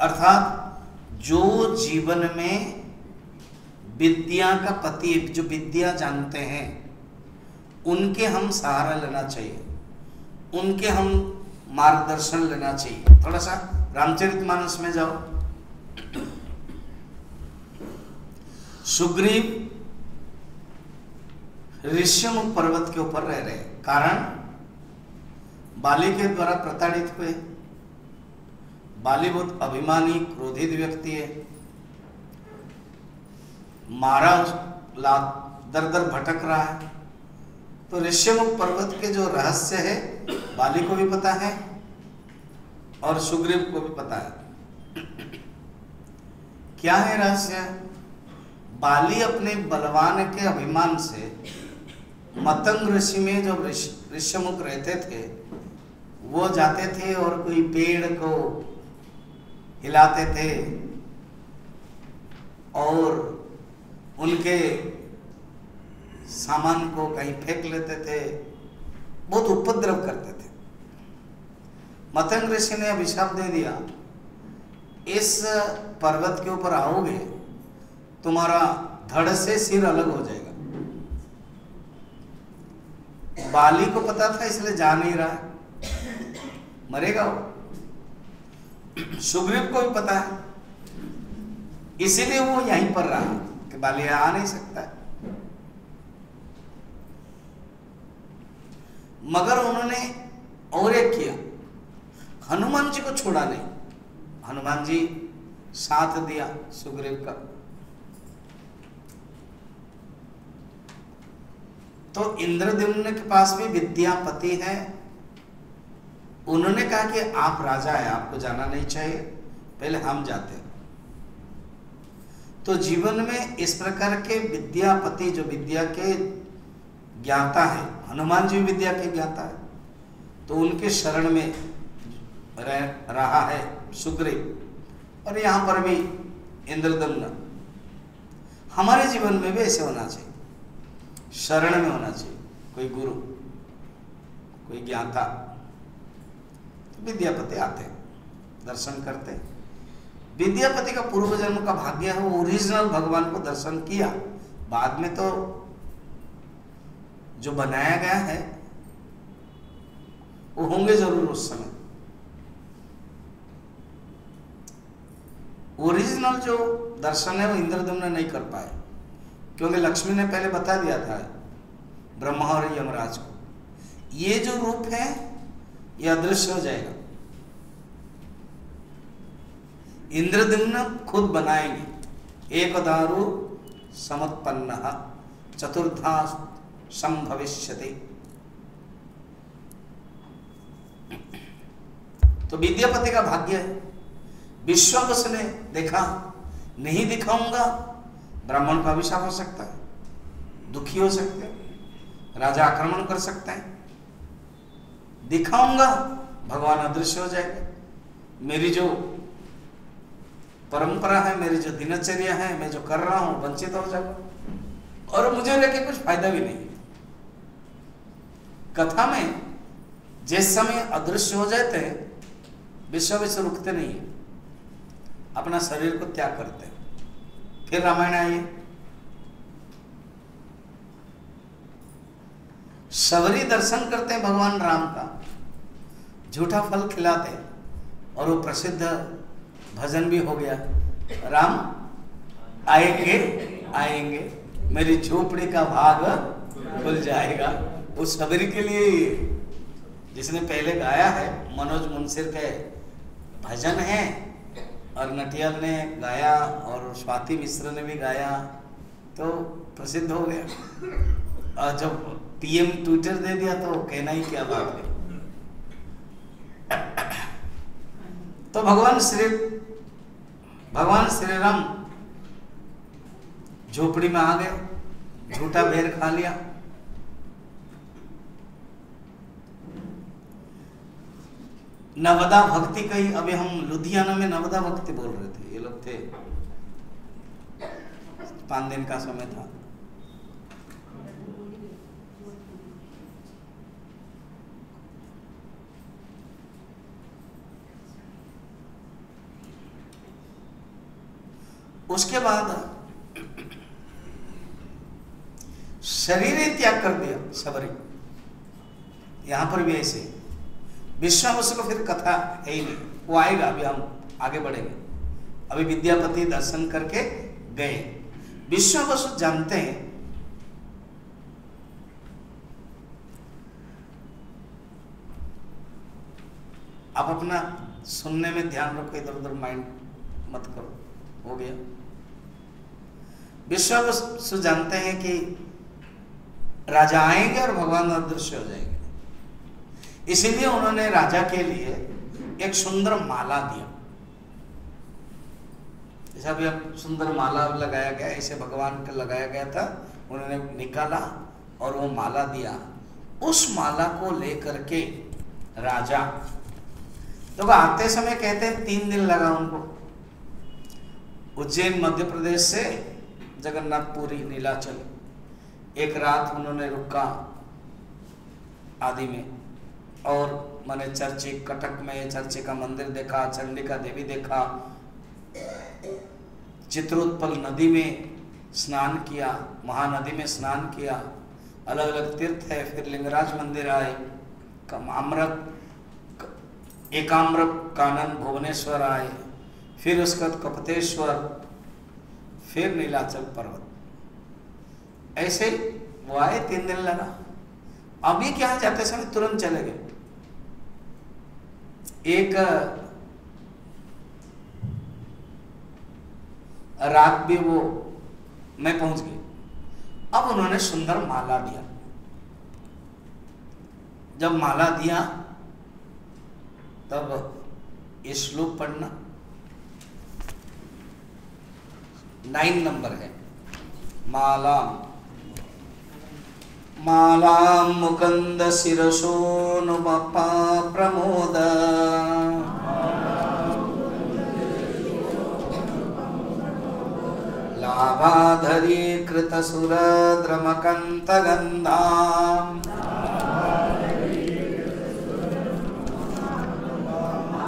अर्थात जो जीवन में विद्या का पति, जो विद्या जानते हैं, उनके हम सहारा लेना चाहिए। उनके हम मार्गदर्शन लेना चाहिए। थोड़ा सा रामचरितमानस में जाओ। सुग्रीव ऋष्यमुख पर्वत के ऊपर रह रहे कारण बाली के द्वारा प्रताड़ित हुए। बाली बहुत अभिमानी, क्रोधित व्यक्ति है। मारा ला दर दर भटक रहा है। तो ऋष्यमुख पर्वत के जो रहस्य है, बाली को भी पता है और सुग्रीव को भी पता है। क्या है रहस्य? बाली अपने बलवान के अभिमान से मतंग ऋषि में जो ऋष्यमुख रहते थे, वो जाते थे और कोई पेड़ को हिलाते थे और उनके सामान को कहीं फेंक लेते थे, बहुत उपद्रव करते थे। मतंग ऋषि ने अभिशाप दे दिया, इस पर्वत के ऊपर आओगे, तुम्हारा धड़ से सिर अलग हो जाएगा। बाली को पता था, इसलिए जा नहीं रहा मरेगा वो। सुग्रीव को भी पता है। इसीलिए वो यहीं पर रहा कि बाली आ नहीं सकता। मगर उन्होंने और एक किया। हनुमान जी को छोड़ा नहीं। हनुमान जी साथ दिया सुग्रीव का। तो इंद्रद्युम्न के पास भी विद्यापति है। उन्होंने कहा कि आप राजा है, आपको जाना नहीं चाहिए। पहले हम जाते हैं। तो जीवन में इस प्रकार के विद्यापति जो विद्या के ज्ञाता है, हनुमान जी विद्या के ज्ञाता है तो उनके शरण में रह, रहा है सुग्रीव। और यहाँ पर भी इंद्रदम्न हमारे जीवन में भी ऐसे होना चाहिए। शरण में होना चाहिए। कोई गुरु, कोई ज्ञाता विद्यापति आते दर्शन करते विद्यापति का पूर्व जन्म का भाग्य है, वो ओरिजिनल भगवान को दर्शन किया। बाद में तो जो बनाया गया है, वो होंगे ज़रूर उस समय। ओरिजिनल जो दर्शन है, वो इंद्रदम्न नहीं कर पाए। क्योंकि लक्ष्मी ने पहले बता दिया था ब्रह्मा और यमराज को। ये जो रूप है ये अदृश्य हो जाएगा। इंद्रदम्न खुद बनाएँगे। एक दारु समत्पन्न, चतुर्था संभविष्यति तो विद्यापति का भाग्य है। विश्वास ने देखा, नहीं दिखाऊँगा, ब्राह्मण का अभिशाप हो सकता है, दुखी हो सकते हैं, राजा आक्रमण कर सकते हैं। दिखाऊँगा, भगवान अदृश्य हो जाएगा। मेरी जो परंपरा है, मेरी जो दिनचर्या है, मैं जो कर रहा हूँ, वंचित हो जाऊँगा। और मुझे लेके कुछ फ़ायदा भी नहीं। कथा में जिस समय अदृश्य हो जाते हैं, विश्व विश्व रुकते नहीं है। अपना शरीर को त्याग करते हैं। फिर रामायण आइए शबरी दर्शन करते हैं भगवान राम का। झूठा फल खिलाते और वो प्रसिद्ध भजन भी हो गया। राम, आएँगे आएँगे, मेरी झोपड़ी का भाग खुल जाएगा। उस सबरी के लिए जिसने पहले गाया है, मनोज मुंसिर के भजन है, और नटियाल ने गाया, और स्वाति मिश्र ने भी गाया तो प्रसिद्ध हो गया। और जब पीएम ट्विटर दे दिया तो कहना ही क्या बात है। तो भगवान श्री भगवान श्री राम झोपड़ी में आ गए, झूठा बेर खा लिया। नवदा भक्ति कही, अभी हम लुधियाना में नवदा भक्ति बोल रहे थे, ये लोग थे। पाँच दिन का समय था। उसके बाद शरीर त्याग कर दिया सबरी। यहाँ पर भी ऐसे। विश्वावसु को फिर कथा है ही नहीं। वो आएगा, अभी हम आगे बढ़ेंगे। अभी विद्यापति दर्शन करके गए। विश्वावसु जानते हैं, आप अपना सुनने में ध्यान रखो इधर उधर माइंड मत करो। हो गया। विश्वावसु जानते हैं कि राजा आएँगे और भगवान अदृश्य हो जाएँगे। इसीलिए उन्होंने राजा के लिए एक सुंदर माला दिया। जैसा भी अब सुंदर माला लगाया गया ऐसे भगवान का लगाया गया था, उन्होंने निकाला और वो माला दिया। उस माला को लेकर के राजा तो आते समय कहते हैं, तीन दिन लगा उनको। उज्जैन मध्य प्रदेश से जगन्नाथपुरी नीलाचल। एक रात उन्होंने रुका आदि में और मैंने चर्ची, कटक में चर्ची का मंदिर देखा चंडिका देवी देखा, चित्रोत्पल नदी में स्नान किया, महानदी में स्नान किया अलग अलग तीर्थ है, फिर लिंगराज मंदिर आए अमृत एकाम्र कानन, भुवनेश्वर आए, फिर उसके बाद कपतेश्वर फिर नीलाचल पर्वत। ऐसे वो आए तीन दिन लगा। अभी क्या जाते समय तुरंत चले गए। एक रात भी वो मैं पहुँच गई अब उन्होंने सुंदर माला दिया। जब माला दिया, तब श्लोक पढ़ना। नाइन नंबर है। माला। माला मुकंद शिरसो नुपा प्रमोद। लाभाधरी कृत सुरद्रमकंत गंधा अंधीकृता निचयां पवन प्रसारी गंध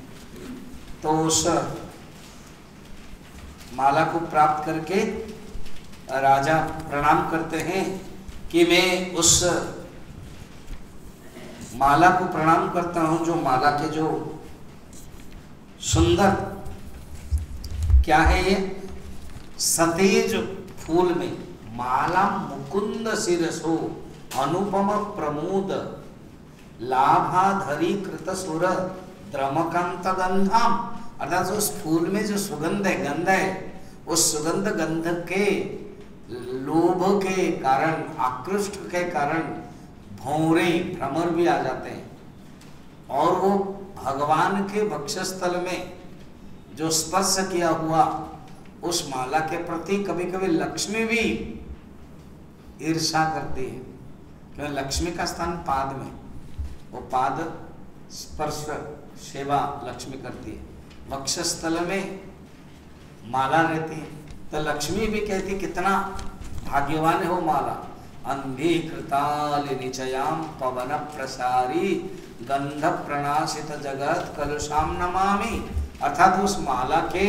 तो उस माला को प्राप्त करके राजा प्रणाम करते हैं कि मैं उस माला को प्रणाम करता हूँ, जो माला के जो सुंदर, क्या है ये? सतेज फूल में माला मुकुंद शिरसो अनुपम प्रमोद लाभाधरी कृत सुर द्रमकांत गंधम अर्थात उस फूल में जो सुगंध है, गंध है, उस सुगंध गंध के लोभ के कारण, आकृष्ट के कारण भौरे, भ्रमर भी आ जाते हैं। और वो भगवान के भक्षस्थल में जो स्पर्श किया हुआ, उस माला के प्रति कभी कभी लक्ष्मी भी ईर्षा करती है। क्योंकि लक्ष्मी का स्थान पाद में, वो पाद स्पर्श सेवा लक्ष्मी करती है। वक्षस्थल में माला रहती है। तो लक्ष्मी भी कहती कितना भाग्यवान है माला। अंधी कृतालिनिचयाम पवन प्रसारी, गंध प्रणाशित जगत कलुषाम नमामि। अर्थात उस माला के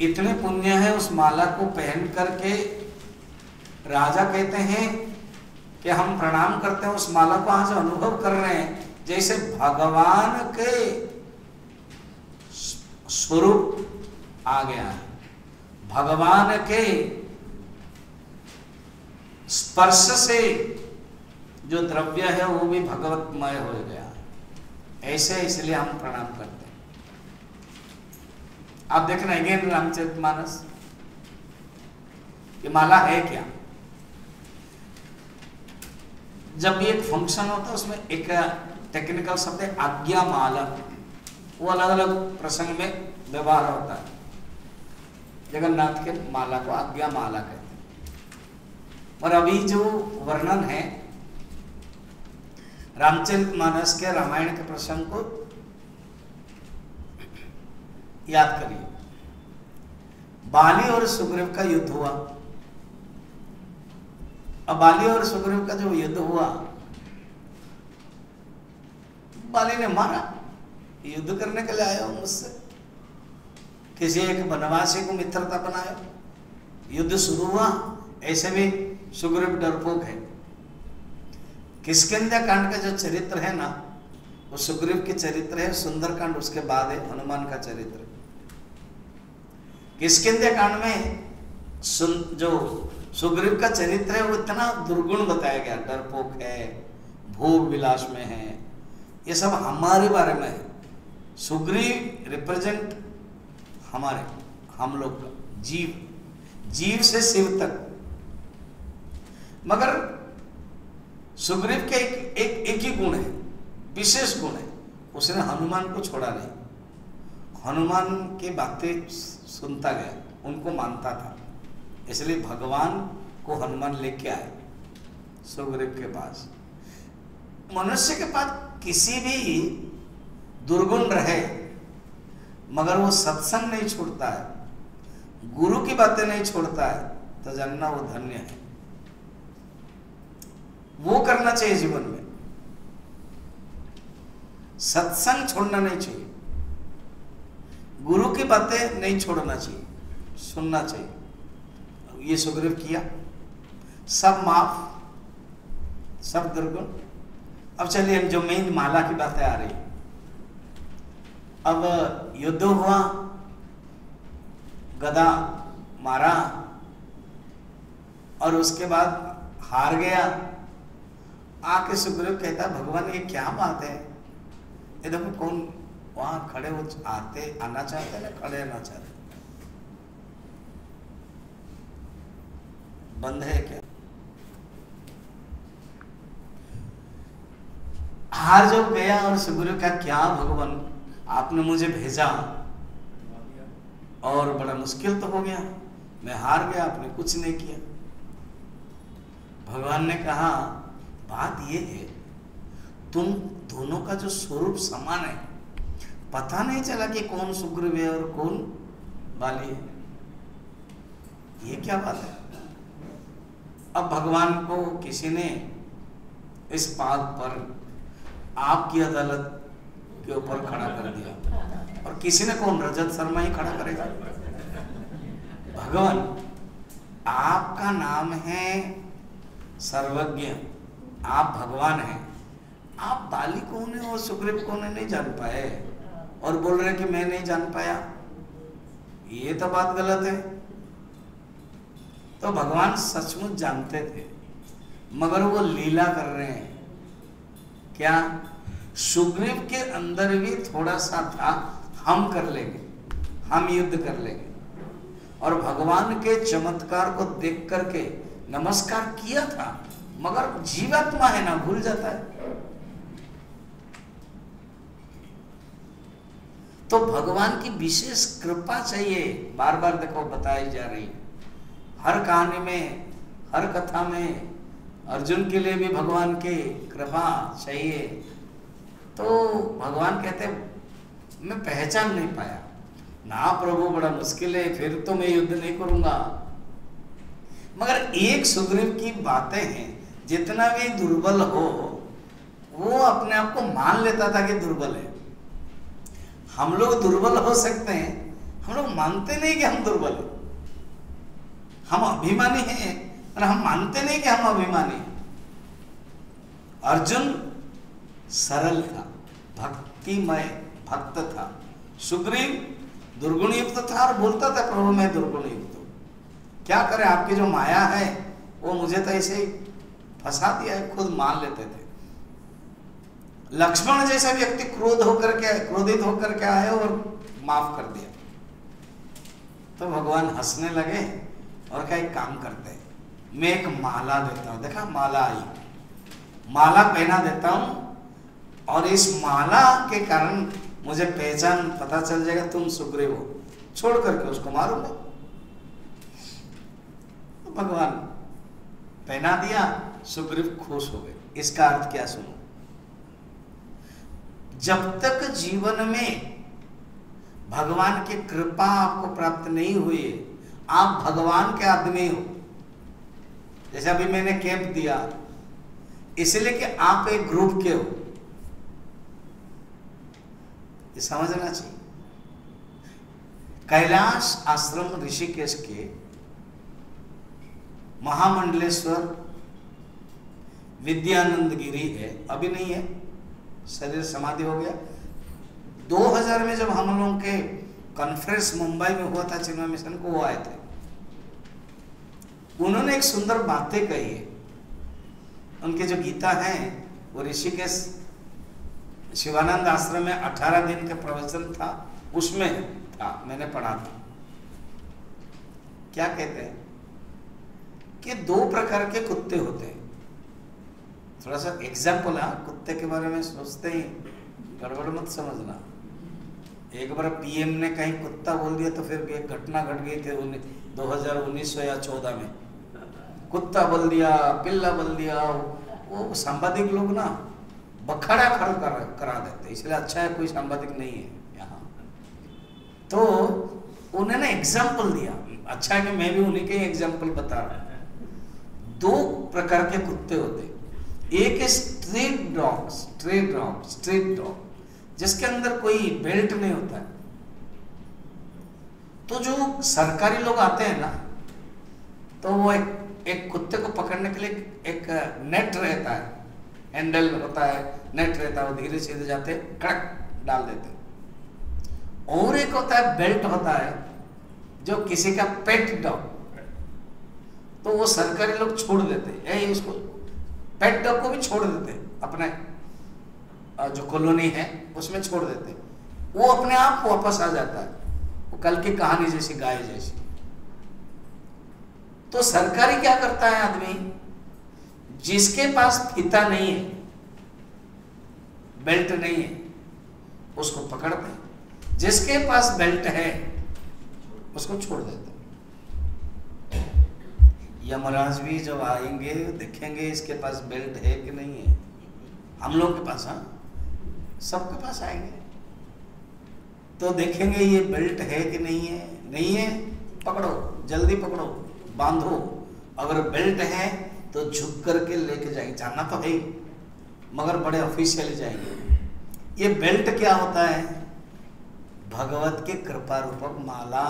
इतने पुण्य है, उस माला को पहन करके राजा कहते हैं कि हम प्रणाम करते हैं, उस माला को आज अनुभव कर रहे हैं। जैसे भगवान के स्वरूप आ गया है। भगवान के स्पर्श से जो द्रव्य है, वो भी भगवतमय हो गया। ऐसे इसलिए हम प्रणाम करते हैं। आप देखना अगेन रामचरित मानस ये माला है क्या? जब भी एक फ़ंक्शन होता है, उसमें एक टेक्निकल शब्द है आज्ञा माला वो अलग अलग प्रसंग में व्यवहार होता है। जगन्नाथ के माला को आज्ञा माला कहते हैं। और अभी जो वर्णन है, रामचरित मानस के रामायण के प्रसंग को याद करिए। बाली और सुग्रीव का युद्ध हुआ। अब बाली और सुग्रीव का जो युद्ध हुआ बाली ने मारा। युद्ध करने के लिए आया हूँ मुझसे। किसी एक वनवासी को मित्रता बनाया। युद्ध शुरू हुआ, ऐसे भी सुग्रीव डरपोक है। किसकिंदा कांड का जो चरित्र है ना, वो सुग्रीव के चरित्र है सुंदर कांड उसके बाद है, हनुमान का चरित्र। किसकिंदा कांड में जो सुग्रीव का चरित्र है, वो इतना दुर्गुण बताया गया, डरपोक है, भोग विलास में है। ये सब हमारे बारे में है। सुग्रीव रिप्रेजेंट हमारे, हम लोग का, जीव। जीव से शिव तक। मगर सुग्रीव के एक एक एक ही गुण है, विशेष गुण है। उसने हनुमान को छोड़ा नहीं। हनुमान की बातें सुनता गया, उनको मानता था। इसलिए भगवान को हनुमान लेके आए, सुग्रीव के पास। मनुष्य के पास किसी भी दुर्गुण रहे, मगर वो सत्संग नहीं छोड़ता है, गुरु की बातें नहीं छोड़ता है तो जानना वो धन्य है। वो करना चाहिए जीवन में। सत्संग छोड़ना नहीं चाहिए। गुरु की बातें नहीं छोड़ना चाहिए, सुनना चाहिए। ये सुग्रीव किया, सब माफ़, सब दुर्गुण। अब चलिए जो मेन माला की बातें आ रही अब युद्ध हुआ, गदा मारा, और उसके बाद हार गया। आके सुग्रीव कहता, भगवान, ये क्या बात है? ये देखो कौन वहाँ खड़े हो, आते, आना चाहते ना खड़े आना चाहते बंद है क्या? हार जो गया और सुग्रीव का, क्या भगवान, आपने मुझे भेजा? और बड़ा मुश्किल तो हो गया। मैं हार गया, आपने कुछ नहीं किया। भगवान ने कहा, बात ये है, तुम दोनों का जो स्वरूप समान है, पता नहीं चला कि कौन सुग्रीव है और कौन बाली है। ये क्या बात है? अब भगवान को किसी ने इस बात पर आपकी अदालत के ऊपर खड़ा कर दिया। और किसी ने कौन? रजत शर्मा ही खड़ा करेगा। भगवान, आपका नाम है सर्वज्ञ। आप भगवान हैं। आप बाली कौन है और सुग्रीव कौन है नहीं जान पाए और बोल रहे कि मैं नहीं जान पाया। ये तो बात गलत है। तो भगवान सचमुच जानते थे, मगर वो लीला कर रहे हैं। क्या? सुग्रीव के अंदर भी थोड़ा सा था, हम कर लेंगे, हम युद्ध कर लेंगे। और भगवान के चमत्कार को देख करके नमस्कार किया था, मगर जीवात्मा है ना, भूल जाता है। तो भगवान की विशेष कृपा चाहिए, बार बार देखो बताई जा रही हर कहानी में, हर कथा में अर्जुन के लिए भी भगवान की कृपा चाहिए। तो भगवान कहते मैं पहचान नहीं पाया। ना प्रभु बड़ा मुश्किल है फिर तो मैं युद्ध नहीं करूँगा। मगर एक सुग्रीव की बातें हैं जितना भी दुर्बल हो वो अपने आप को मान लेता था कि दुर्बल है। हम लोग दुर्बल हो सकते हैं हम लोग मानते नहीं कि हम दुर्बल हैं। हम अभिमानी हैं। और हम मानते नहीं कि हम अभिमानी अर्जुन सरल था, भक्तिमय भक्त था। सुग्रीव दुर्गुण युक्त था और बोलता था, प्रभु, मैं दुर्गुण युक्त क्या करे, आपकी जो माया है, वो मुझे तो ऐसे ही फंसा दिया है, खुद मान लेते थे। लक्ष्मण जैसा व्यक्ति क्रोध होकर के, क्रोधित होकर के आए और माफ़ कर दिया। तो भगवान हंसने लगे और क्या एक काम करते मैं एक माला देता हूँ। देखा, माला आई। माला पहना देता हूँ और इस माला के कारण मुझे पहचान, पता चल जाएगा तुम सुग्रीव हो। छोड़ करके उसको मारूँगा। तो भगवान पहना दिया, सुग्रीव खुश हो गए। इसका अर्थ क्या सुनो? जब तक जीवन में भगवान की कृपा आपको प्राप्त नहीं हुई है, आप भगवान के आदमी हो। जैसे अभी मैंने कैंप दिया, इसलिए कि आप एक ग्रुप के हो। ये समझना चाहिए। कैलाश आश्रम ऋषिकेश के महामंडलेश्वर विद्यानंद गिरी है। अभी नहीं है, शरीर समाधि हो गया। 2000 में जब हम लोगों के कॉन्फ्रेंस मुंबई में हुआ था चिन्मय मिशन को वो आए थे। उन्होंने एक सुंदर बातें कही है। उनके जो गीता है, वो ऋषिकेश शिवानंद आश्रम में 18 दिन का प्रवचन था, उसमें था, मैंने पढ़ा था। क्या कहते हैं? कि दो प्रकार के कुत्ते होते हैं। थोड़ा सा एग्ज़ाम्पल है, कुत्ते के बारे में सोचते ही गड़बड़ मत समझना। एक बार पीएम ने कहीं कुत्ता बोल दिया तो फिर एक घटना घट गट गई थी दो हज़ार उन्नीस या चौदह में। कुत्ता बोल दिया पिल्ला बोल दिया वो सांबादिक लोग ना बखाड़ा खड़ा कर, करा देते इसलिए अच्छा है कोई सांबादिक नहीं है यहाँ। तो उन्होंने एग्ज़ाम्पल दिया। अच्छा है कि मैं भी उन्हीं के एग्ज़ाम्पल बता रहा दो प्रकार के कुत्ते होते एक है street dog street dog street dog जिसके अंदर कोई बेल्ट नहीं होता तो जो सरकारी लोग आते हैं ना तो वो एक एक कुत्ते को पकड़ने के लिए एक नेट रहता है। हैंडल होता है नेट रहता है, वो धीरे सीधे जाते कड़क डाल देते और एक होता है बेल्ट होता है, जो किसी का पेट डॉग तो वो सरकारी लोग छोड़ देते यही उसको पेट डॉग को भी छोड़ देते अपने जो कॉलोनी है, उसमें छोड़ देते वो अपने आप वापस आ जाता है। वो कल की कहानी जैसी, गाय जैसी। तो सरकारी क्या करता है आदमी? जिसके पास फीता नहीं है, बेल्ट नहीं है, उसको पकड़ते हैं जिसके पास बेल्ट है, उसको छोड़ देते यमराज भी जब आएँगे, देखेंगे इसके पास बेल्ट है कि नहीं है। हम लोग के पास हाँ? सबके पास आएँगे। तो देखेंगे ये बेल्ट है कि नहीं है? नहीं है, पकड़ो, जल्दी पकड़ो। बांधो। अगर बेल्ट है तो झुक करके लेके जाएँगे जाना तो है मगर बड़े ऑफिशियल जाएँगे ये बेल्ट क्या होता है? भगवत के कृपा रूपक माला।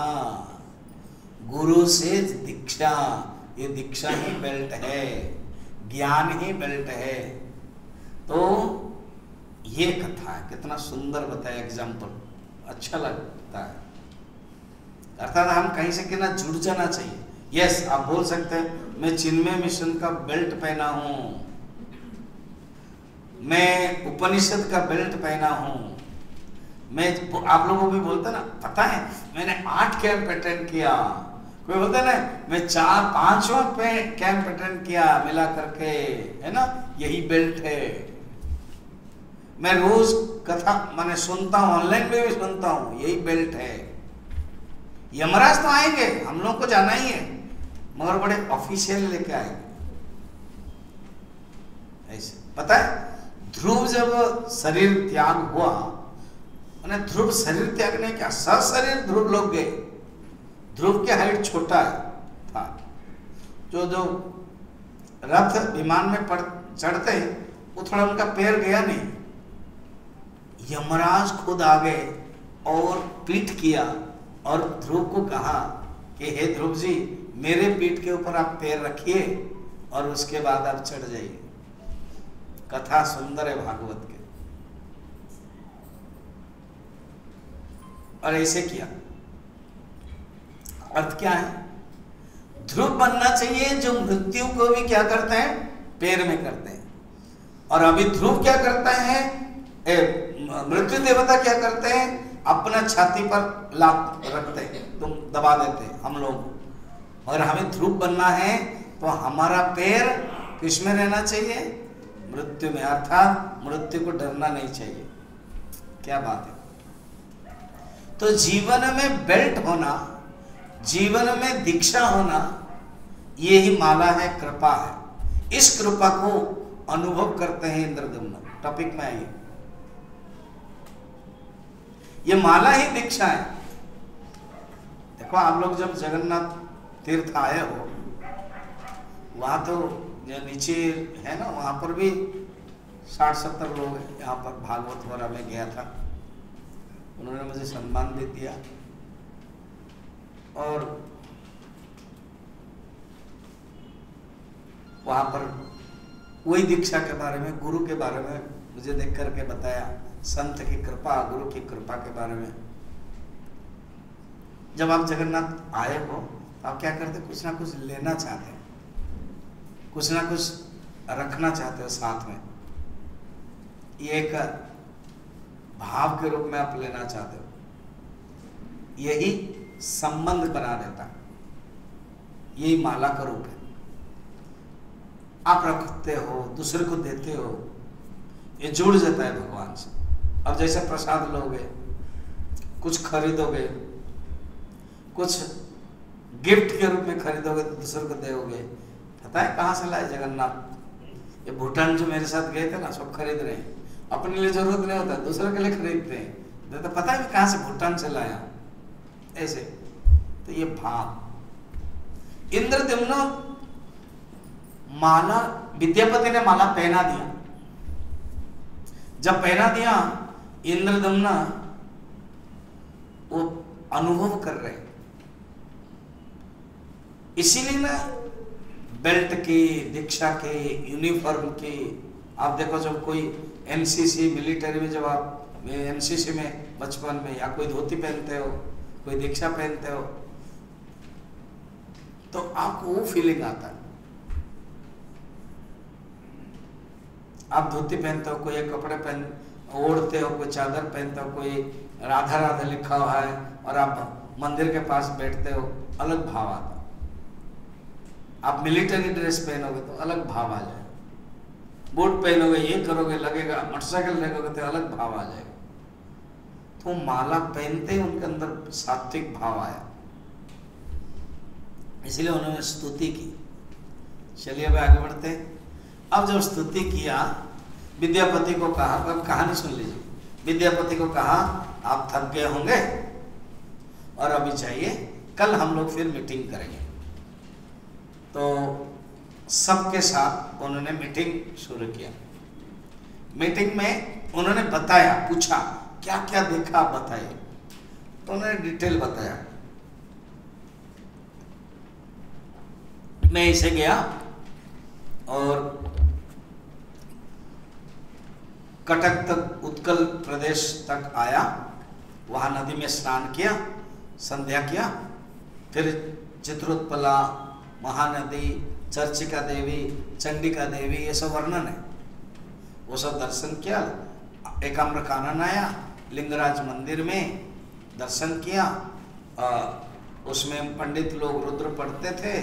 गुरु से दीक्षा। ये दीक्षा ही बेल्ट है, ज्ञान ही बेल्ट है। तो ये कथा है। कितना सुंदर बताया एग्ज़ाम्पल अच्छा लगता है। अर्थात हम कहीं से कहना जुड़ जाना चाहिए। यस आप बोल सकते हैं, मैं चिन्मय मिशन का बेल्ट पहना हूँ। मैं उपनिषद का बेल्ट पहना हूँ। मैं आप लोगों को भी बोलते ना, पता है, मैंने आठ कैंप अटेंड किया। कोई बोलता ना, मैं चार, पांचवा पे कैंप अटेंड किया मिला करके, है ना? यही बेल्ट है। मैं रोज कथा, मैंने सुनता हूँ ऑनलाइन में भी सुनता हूँ, यही बेल्ट है। यमराज तो आएँगे, हम लोग को जाना ही है। मगर बड़े ऑफिशियल लेके आएँगे। ऐसे। पता है, ध्रुव जब शरीर त्याग हुआ ध्रुव शरीर त्याग नहीं किया, सशरीर ध्रुव लोग गए। ध्रुव की हाइट छोटा है, था। जो जो रथ विमान में पड़, चढ़ते वो थोड़ा उनका पैर गया नहीं। यमराज खुद आ गए और पीठ किया और ध्रुव को कहा कि, हे ध्रुव जी मेरे पीठ के ऊपर आप पैर रखिए और उसके बाद आप चढ़ जाइए। कथा सुंदर है भागवत के। और ऐसे किया। अर्थ क्या है? ध्रुव बनना चाहिए, जो मृत्यु को भी क्या करते हैं? पैर में करते हैं। और अभी ध्रुव क्या करता है? मृत्यु देवता क्या करते हैं? अपना छाती पर लात रखते हैं। तुम दबा देते हैं, हम लोग। और हमें ध्रुव बनना है तो हमारा पैर किसमें रहना चाहिए? मृत्यु में, अर्थात मृत्यु को डरना नहीं चाहिए। क्या बात है? तो जीवन में बेल्ट होना, जीवन में दीक्षा होना, ये ही माला है, कृपा है। इस कृपा को अनुभव करते हैं इंद्रदम्न टॉपिक में आइए। ये माला ही दीक्षा है। देखो, आप लोग जब जगन्नाथ तीर्थ आए हो। वहाँ तो जो नीचे है ना, वहाँ पर भी साठ सत्तर लोग यहाँ पर भागवत वगैरह में गया था। उन्होंने मुझे सम्मान भी दिया। और वहाँ पर वही दीक्षा के बारे में, गुरु के बारे में मुझे देख करके बताया, संत की कृपा, गुरु की कृपा के बारे में। जब आप जगन्नाथ आए हो आप क्या करते कुछ ना कुछ लेना चाहते हैं। कुछ ना कुछ रखना चाहते हो साथ में। ये एक भाव के रूप में आप लेना चाहते हो। यही संबंध बना देता यही माला का रूप है। आप रखते हो, दूसरे को देते हो, ये जुड़ जाता है भगवान से। अब जैसे प्रसाद लोगे, कुछ खरीदोगे, कुछ गिफ्ट के रूप में खरीदोगे तो दूसरे को दोगे पता है कहाँ से लाए जगन्नाथ? ये भूटान जो मेरे साथ गए थे ना, सब खरीद रहे हैं। अपने लिए ज़रूरत नहीं होता, दूसरे के लिए खरीदते हैं। तो पता है कहाँ से भूटान से लाया। ऐसे। तो ये भाव इंद्रदिम्न माला, विद्यापति ने माला पहना दिया। जब पहना दिया इंद्रदम्न वो अनुभव कर रहे इसीलिए ना बेल्ट की, दीक्षा के यूनिफॉर्म की, आप देखो जब कोई एनसीसी मिलिट्री में जब आप एनसीसी में बचपन में, या कोई धोती पहनते हो, कोई दीक्षा पहनते हो तो आपको वो फीलिंग आता है। आप धोती पहनते हो, कोई कपड़े पहन, ओढ़ते हो, कोई चादर पहनते हो, कोई राधा राधा लिखा हुआ है, और आप मंदिर के पास बैठते हो, अलग भाव आता आप मिलिट्री ड्रेस पहनोगे तो अलग भाव आ जाए बूट पहनोगे, ये करोगे, लगेगा मोटरसाइकिल लगोगे तो अलग भाव आ जाएगा। तो माला पहनते ही उनके अंदर सात्विक भाव आया। इसलिए उन्होंने स्तुति की। चलिए अब आगे बढ़ते अब जब स्तुति किया, विद्यापति को कहा, अब कहानी सुन लीजिए। विद्यापति को कहा, आप थक गए होंगे, और अभी चाहिए कल हम लोग फिर मीटिंग करेंगे। तो सबके साथ उन्होंने मीटिंग शुरू किया। मीटिंग में उन्होंने बताया, पूछा क्या क्या देखा बताइए। तो उन्होंने डिटेल बताया। मैं इसे गया और कटक तक, उत्कल प्रदेश तक आया। वहाँ नदी में स्नान किया, संध्या किया। फिर चित्रोत्पला महानदी चर्चिका देवी चंडिका देवी ये सब वर्णन है। वो सब दर्शन किया एकाम्र कानन आया लिंगराज मंदिर में दर्शन किया आ, उसमें पंडित लोग रुद्र पढ़ते थे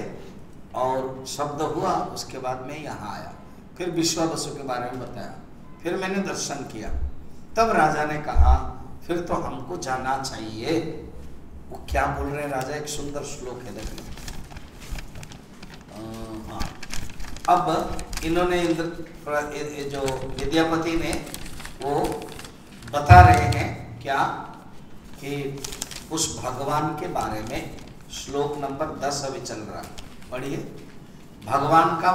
और शब्द हुआ उसके बाद में यहाँ आया। फिर विश्वा बसु के बारे में बताया। फिर मैंने दर्शन किया। तब राजा ने कहा फिर तो हमको जाना चाहिए। वो क्या बोल रहे हैं राजा? एक सुंदर श्लोक है देखिए हाँ। अब इन्होंने इंद्र जो विद्यापति ने, वो बता रहे हैं क्या कि उस भगवान के बारे में श्लोक नंबर दस अभी चल रहा पढ़िए। भगवान का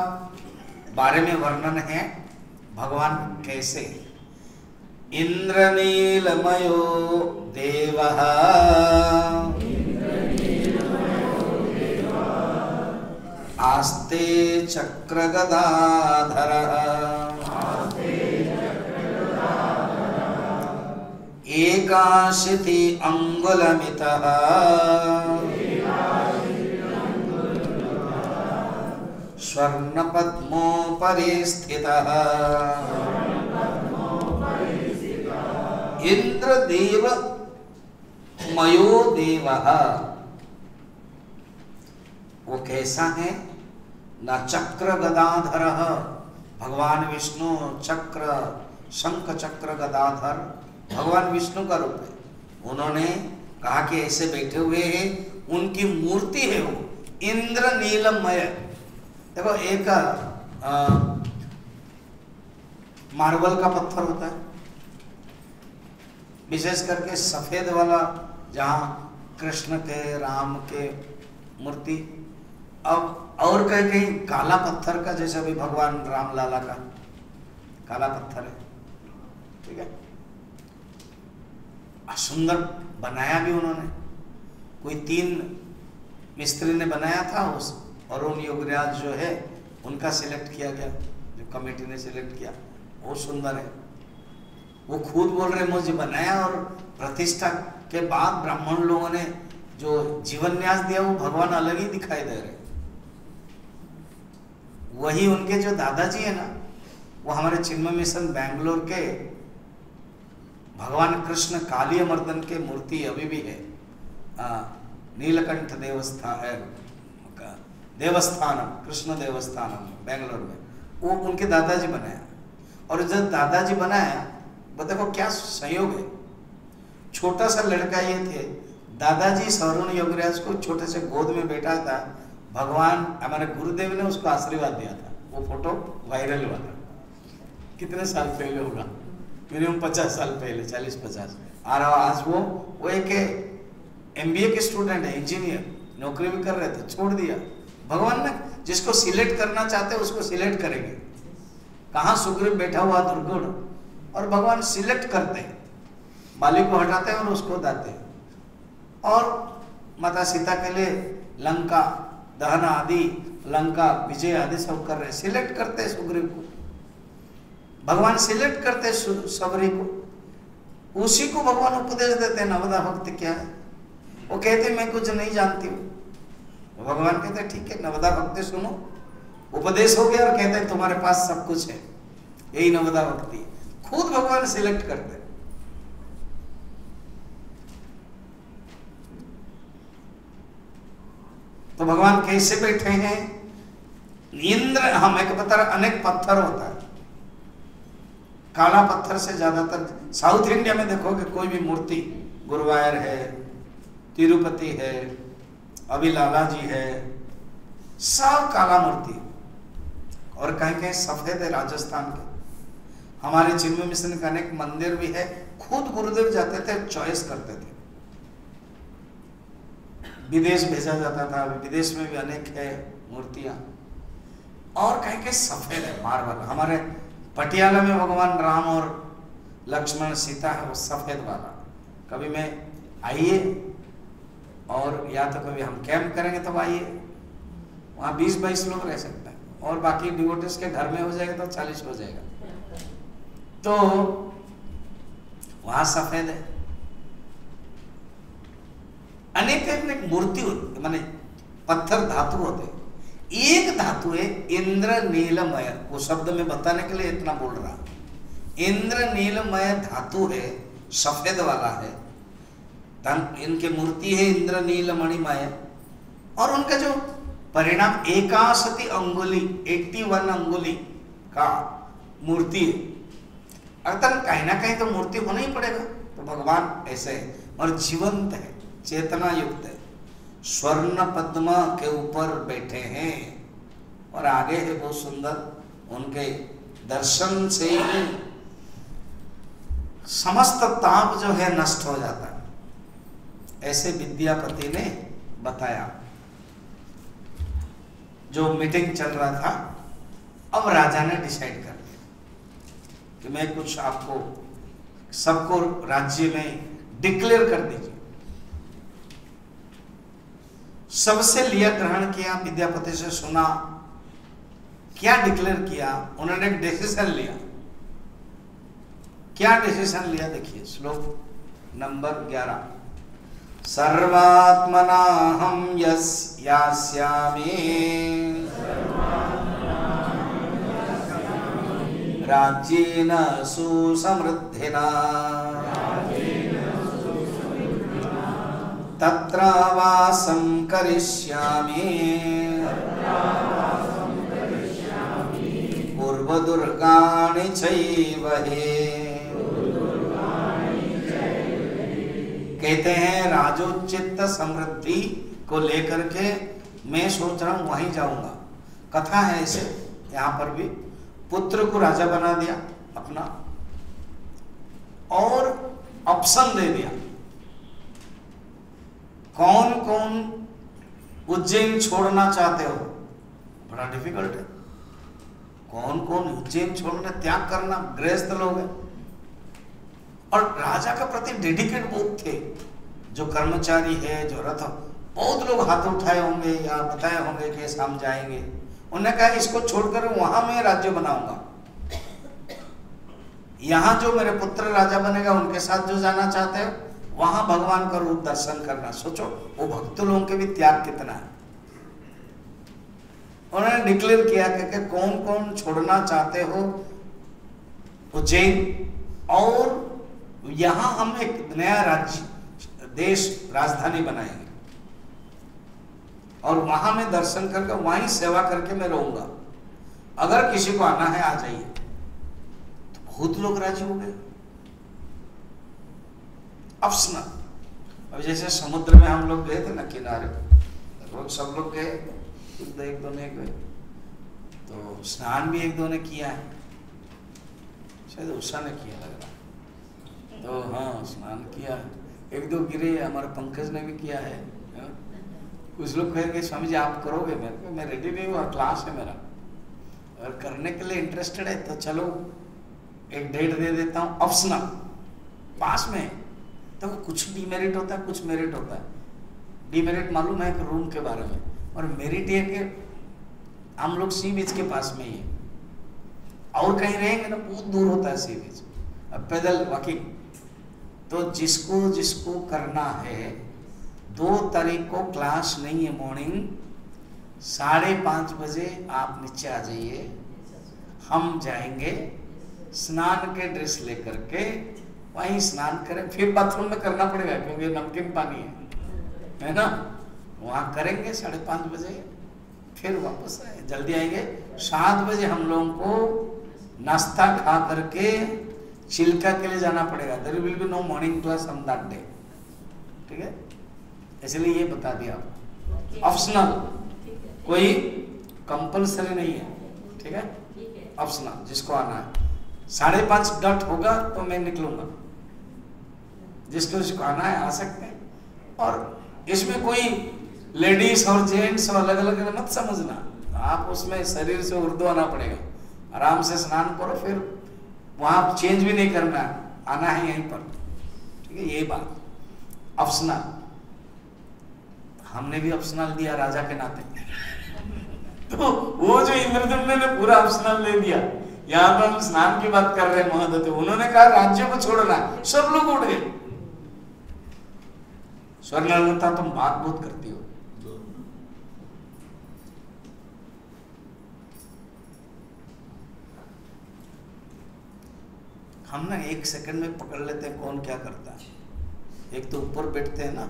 बारे में वर्णन है, भगवान कैसे? इंद्रनीलमयो देव आस्ते चक्रगदाधर। एकाशिति अङ्गुलमितः। स्वर्णपद्मोपरि स्थितः। इंद्रदेव मयो देव वो कैसा है? न चक्र गदाधर। भगवान विष्णु चक्र, शंख चक्र गदाधर, भगवान विष्णु का रूप है। उन्होंने कहा कि ऐसे बैठे हुए हैं, उनकी मूर्ति है वो, इंद्र नीलमय। देखो, एक मार्बल का पत्थर होता है। विशेष करके सफ़ेद वाला, जहाँ कृष्ण के, राम के मूर्ति। अब और कहीं कहीं काला पत्थर का, जैसे अभी भगवान राम लाला का काला पत्थर है। ठीक है? सुंदर बनाया भी उन्होंने। कोई तीन मिस्त्री ने बनाया था, उस अरुण योगराज जो है, उनका सिलेक्ट किया गया, जो कमेटी ने सिलेक्ट किया। बहुत सुंदर है। वो खुद बोल रहे, मुझे बनाया और प्रतिष्ठा के बाद ब्राह्मण लोगों ने जो जीवन न्यास दिया, वो भगवान अलग ही दिखाई दे रहे वही उनके जो दादाजी है ना, वो हमारे चिन्मय मिशन बैंगलोर के भगवान कृष्ण कालिय मर्दन के मूर्ति अभी भी है। नीलकंठ देवस्थान है देवस्थानम, कृष्ण देवस्थानम, बेंगलोर में। वो उनके दादाजी बनाया और जब दादाजी बनाया देखो क्या संयोग है। छोटा सा लड़का ये थे, दादाजी सवरुण योगराज को छोटे से गोद में बैठा था भगवान हमारे गुरुदेव ने उसको आशीर्वाद दिया था। वो फ़ोटो वायरल हुआ था। कितने साल पहले होगा? मिनिमम पचास साल पहले, चालीस पचास। और आज वो वो एक एमबीए के स्टूडेंट है इंजीनियर नौकरी भी कर रहे थे, छोड़ दिया। भगवान ने जिसको सिलेक्ट करना चाहते उसको सिलेक्ट करेंगे। कहा सुग्रीव बैठा हुआ दुर्गुण? और भगवान सिलेक्ट करते हैं। मालिक को हटाते हैं और उसको दाते हैं। और माता सीता के लिए लंका दहन आदि लंका विजय आदि सब कर रहे सिलेक्ट करते सुग्रीव को। भगवान सिलेक्ट करते सबरी को। उसी को भगवान उपदेश देते नवदा भक्त क्या है? वो कहते मैं कुछ नहीं जानती हूँ। भगवान कहते ठीक है नवदा भक्ति सुनो। उपदेश हो गया और कहते तुम्हारे पास सब कुछ है। यही नवदा भक्ति खुद भगवान सिलेक्ट करते तो भगवान कैसे बैठे हैं? इंद्र, हम एक पत्थर, अनेक पत्थर होता है। काला पत्थर से ज़्यादातर, साउथ इंडिया में देखोगे कोई भी मूर्ति, गुरुवायर है, तिरुपति है, अभी लाला जी है, सब काला मूर्ति। और कहीं कहीं सफ़ेद है राजस्थान के। हमारे चिन्मय मिशन का अनेक मंदिर भी है, खुद गुरुदेव जाते थे, चॉइस करते थे। विदेश भेजा जाता था, विदेश में भी अनेक है मूर्तियाँ। और कहीं कहीं सफ़ेद है मार्बल हमारे पटियाला में भगवान राम और लक्ष्मण, सीता है, वो सफ़ेद वाला। कभी मैं आइए और या तो कभी हम कैंप करेंगे, तब तो आइए। वहाँ बीस बाईस लोग रह सकते हैं। और बाकी डिवोटिस के घर में हो जाएगा तो चालीस हो जाएगा। तो वहाँ सफ़ेद है। अनेक अनेक मूर्ति होती, माने पत्थर धातु होते. एक धातु है इंद्र नीलमय वो शब्द में बताने के लिए इतना बोल रहा इंद्र नीलमय धातु है सफ़ेद वाला है. इनके मूर्ति है इंद्र नील मणिमय और उनका जो परिणाम एकाशति अंगुली 81 अंगुली का मूर्ति है. अर्थात कहीं ना कहीं तो मूर्ति होना ही पड़ेगा. तो भगवान ऐसे है और जीवंत है. चेतना युक्त है। स्वर्ण पद्म के ऊपर बैठे हैं और आगे है बहुत सुंदर उनके दर्शन से ही समस्त ताप जो है नष्ट हो जाता है। ऐसे विद्यापति ने बताया। जो मीटिंग चल रहा था, अब राजा ने डिसाइड कर लिया कि मैं कुछ आपको सबको राज्य में डिक्लेयर कर दीजिए। सबसे लिया ग्रहण किया, विद्यापति से सुना, क्या डिक्लेयर किया, उन्होंने एक डिसीज़न लिया। क्या डिसीज़न लिया, देखिए, श्लोक नंबर ग्यारह। सर्वात्मना हम यस यास्यामी। राज्येन सुसमृद्धिना। तत्र वासं करिष्यामि। पूर्वदुर्गाणि चैव कहते हैं राजोचित समृद्धि को लेकर के मैं सोच रहा हूँ वहीं जाऊँगा। कथा है इसे, यहाँ पर भी। पुत्र को राजा बना दिया, अपना। और ऑप्शन दे दिया। कौन कौन उज्जैन छोड़ना चाहते हो? बड़ा डिफ़िकल्ट है। कौन कौन उज्जैन छोड़ना त्याग करना गृहस्थ लोग है? और राजा के प्रति डेडिकेट बहुत थे। जो कर्मचारी है, जो रथ, बहुत लोग हाथ उठाए होंगे या बताए होंगे कि हम जाएँगे। उन्होंने कहा, इसको छोड़कर वहाँ मैं राज्य बनाऊँगा। यहाँ जो मेरे पुत्र राजा बनेगा, उनके साथ जो जाना चाहते हो वहाँ भगवान का रूप दर्शन करना। सोचो वो भक्त लोगों के भी त्याग कितना है। उन्होंने डिक्लेयर किया कि, कौन कौन छोड़ना चाहते हो उज्जैन और यहाँ हम एक नया राज्य देश राजधानी बनाएँगे। और वहाँ मैं दर्शन करके वहीं सेवा करके मैं रहूँगा। अगर किसी को आना है आ जाइए। तो बहुत लोग राज़ी हो गए। अफसना। अब जैसे समुद्र में हम लोग गए थे ना किनारे, रोज सब लोग गए एक दो ने गए। तो स्नान भी एक दो ने किया है। शायद उषा ने किया लग रहा तो हाँ स्नान किया। एक दो गिरे, हमारे पंकज ने भी किया है। हाँ। कुछ लोग कहेंगे, स्वामी जी, आप करोगे? मेरे मैं रेडी नहीं हुआ क्लास है मेरा। अगर करने के लिए इंटरेस्टेड है तो चलो, एक डेट दे देता हूँ ऑप्शनल पास में। तो कुछ डीमेरिट होता है, कुछ मेरिट होता है। डीमेरिट मालूम है कि रूम के बारे में। और मेरिट ये कि हम लोग सी बीच के पास में ही है। और कहीं रहेंगे ना बहुत दूर होता है सी बीच अब पैदल वॉकिंग तो जिसको जिसको करना है, दो तारीख को क्लास नहीं है मॉर्निंग साढ़े पाँच बजे आप नीचे आ जाइए। हम जाएँगे स्नान के ड्रेस लेकर के वहीं स्नान करें फिर बाथरूम में करना पड़ेगा क्योंकि नमकीन पानी है। है ना? वहाँ करेंगे साढ़े पाँच बजे फिर वापस आए। जल्दी आएँगे। सात बजे हम लोगों को नाश्ता खा करके चिल्का के लिए जाना पड़ेगा। There will be no morning class on that day ठीक है? इसलिए ये बता दिया। ऑप्शनल कोई कंपल्सरी नहीं है। ठीक है? ऑप्शनल जिसको आना है। साढ़े पाँच डट होगा तो मैं निकलूँगा। जिसको जिसको आना है, आ सकते हैं। और इसमें कोई लेडीज़ और जेंट्स और अलग अलग मत समझना। आप उसमें शरीर से उर्दू आना पड़ेगा। आराम से स्नान करो, फिर वहाँ चेंज भी नहीं करना। आना है यहीं पर। ठीक है, ये बात। ऑप्शनल हमने भी ऑप्शनल दिया राजा के नाते। तो वो जो इंद्रदम्न ने पूरा ऑप्शनल ले दिया, यहाँ पर हम स्नान की बात कर रहे हैं महोदय उन्होंने कहा, राज्य को छोड़ना सब लोग उठ गए। स्वर्णलता तुम बात बहुत करती हो। हम ना एक सेकंड में पकड़ लेते हैं कौन क्या करता है। एक तो ऊपर बैठते हैं ना,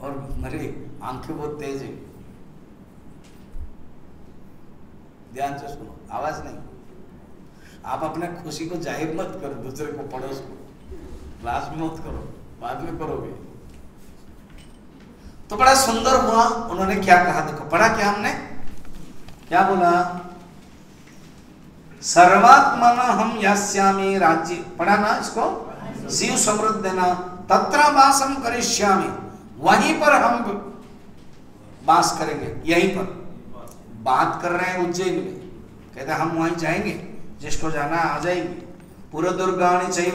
और मेरी आँखें बहुत तेज है। ध्यान से सुनो, आवाज़ नहीं। आप अपने खुशी को ज़ाहिर मत करो, दूसरे को पड़ोस को क्लास में मत करो। बाद में करोगे तो बड़ा सुंदर हुआ, उन्होंने क्या कहा? देखो, पढ़ा क्या हमने? क्या बोला? सर्वात्मन हम यास्यामी राज्य। पढ़ा ना इसको? शिव समृद्ध देना तत्र वासम करिष्यामी। वहीं पर हम वास करेंगे। यहीं पर। बात कर रहे हैं उज्जैन में। कहते हम वहीं जाएँगे। जिसको जाना आ जाएँगे। पूरा दुर्गा चाहिए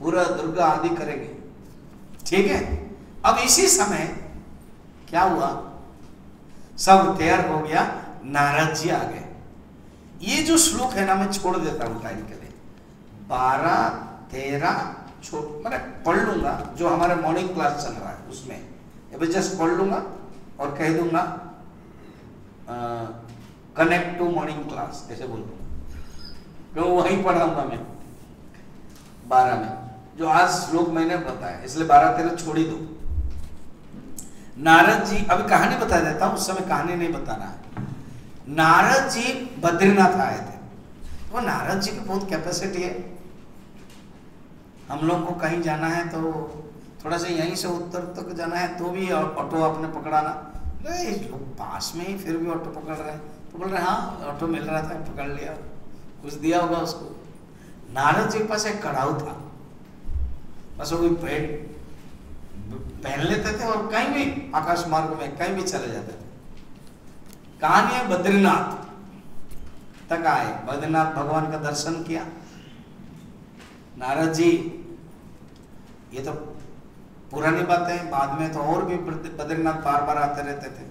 पूरा दुर्गा आदि करेंगे। ठीक है? अब इसी समय क्या हुआ? सब तैयार हो गया, नारद जी आ गए। ये जो श्लोक है ना, मैं छोड़ देता हूँ टाइम के लिए। बारह, तेरह मैंने पढ़ लूँगा, जो हमारे मॉर्निंग क्लास चल रहा है, उसमें। जस्ट पढ़ लूँगा और कह दूँगा कनेक्ट टू मॉर्निंग क्लास ऐसे बोल? दूँगा क्यों, वहीं पढ़ाऊँगा मैं, बारह में। जो आज श्लोक मैंने बताया, इसलिए बारह तेरह छोड़ ही दो। नारद जी, अभी कहानी बता देता हूँ, उस समय कहानी नहीं बताना है। नारद जी बद्रीनाथ आए थे। वो नारद जी की बहुत कैपेसिटी है। हम लोग को कहीं जाना है तो थोड़ा सा यहीं से उत्तर तक जाना है तो भी ऑटो आपने पकड़ाना। अरे लोग पास में ही फिर भी ऑटो पकड़ रहे हैं। तो बोल रहे हाँ ऑटो मिल रहा था, पकड़ लिया। कुछ दिया होगा उसको। नारद जी के पास एक कड़ाऊ था। बस वो पेट पहन लेते थे और कहीं भी आकाश मार्ग में, कहीं भी चले जाते थे। कहानी है बद्रीनाथ तक आए। बद्रीनाथ भगवान का दर्शन किया। नारद जी, ये तो पुरानी बातें बाद में तो और भी बद्रीनाथ बार बार आते रहते थे।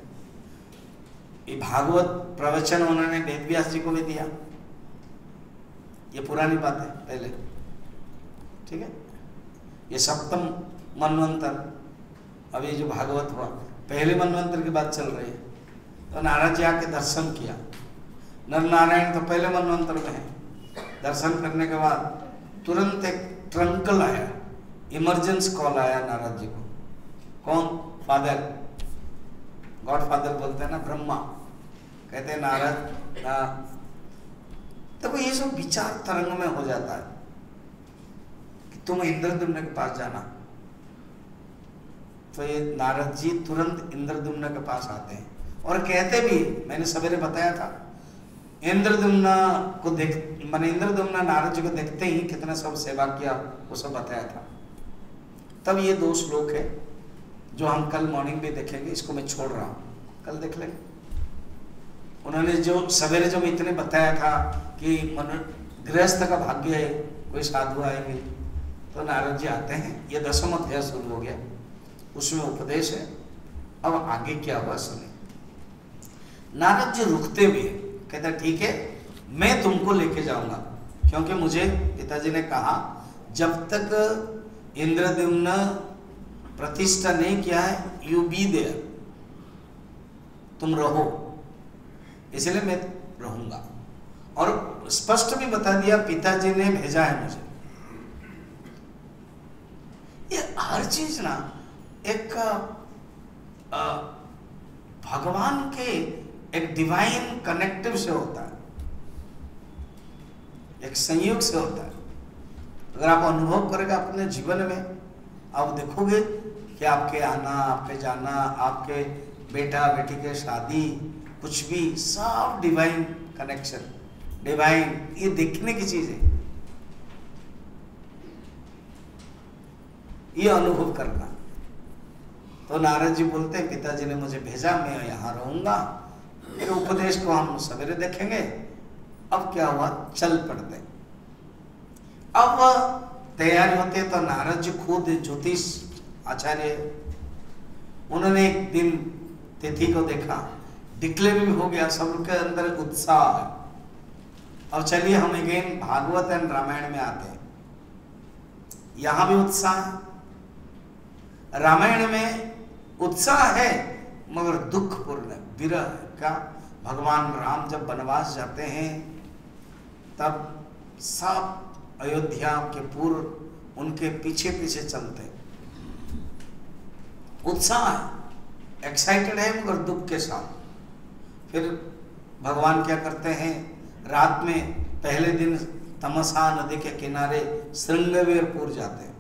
ये भागवत प्रवचन उन्होंने वेद व्यास जी को भी दिया। ये पुरानी बात है, पहले। ठीक है? ये सप्तम मनवंतर अभी जो भागवत हुआ, पहले मनवंतर की बात चल रही है। तो नाराज़ जी आके दर्शन किया। नर नारायण तो पहले मनवंतर में है। दर्शन करने के बाद तुरंत एक ट्रंकल आया। इमरजेंस कॉल आया नारद जी को। कौन? फादर। गॉड फादर बोलते हैं ना, ब्रह्मा। कहते हैं, नारद, ना। तो ये सब विचार तरंग में हो जाता है। तुम इंद्रदुम्न के पास जाना। तो ये नारद जी तुरंत इंद्रदुम्न के पास आते हैं। और कहते भी मैंने सवेरे बताया था इंद्रदुम्ना को देख, मैंने इंद्रदुम्ना नारद जी को देखते ही कितना सब सेवा किया, वो सब बताया था। तब ये दो श्लोक है, जो हम कल मॉर्निंग में देखेंगे, इसको मैं छोड़ रहा हूँ। कल देख लेंगे उन्होंने जो, सवेरे जब इतने बताया था कि मन, गृहस्थ का भाग्य है, कोई साधु आएँगे। तो नारद जी आते हैं। ये दसम अध्याय शुरू हो गया। उसमें उपदेश है, अब आगे क्या हुआ सुने। नारद जी रुकते भी कहते ठीक है, मैं तुमको लेके जाऊँगा। क्योंकि मुझे पिताजी ने कहा, जब तक इंद्रद्युम्न प्रतिष्ठा नहीं किया है यू बी देयर तुम रहो। इसलिए मैं रहूँगा। और स्पष्ट भी बता दिया, पिताजी ने भेजा है मुझे। ये हर चीज़ ना एक आ, भगवान के एक डिवाइन कनेक्टिव से होता है। एक संयोग से होता है। अगर आप अनुभव करेंगे अपने जीवन में आप देखोगे कि आपके आना आपके जाना आपके बेटा बेटी के शादी कुछ भी सब डिवाइन कनेक्शन डिवाइन ये देखने की चीज़। है ये अनुभव करना। तो नारद जी बोलते पिताजी ने मुझे भेजा, मैं यहाँ रहूँगा। फिर उपदेश को हम सवेरे देखेंगे। अब क्या हुआ? चल पड़ते। अब तैयारी होती तो नारद जी खुद ज्योतिष आचार्य, उन्होंने एक दिन तिथि को देखा। डिक्लेयर भी हो गया, सबके अंदर उत्साह है। अब चलिए हम अगेन भागवत एंड रामायण में आते हैं। यहाँ भी उत्साह है। रामायण में उत्साह है, मगर दुखपूर्ण विरह का भगवान राम जब वनवास जाते हैं, तब सब अयोध्या के पूर्व उनके पीछे पीछे चलते उत्साह एक्साइटेड है, मगर दुख के साथ। फिर भगवान क्या करते हैं, रात में पहले दिन तमसा नदी के किनारे श्रृंगवीरपुर जाते हैं।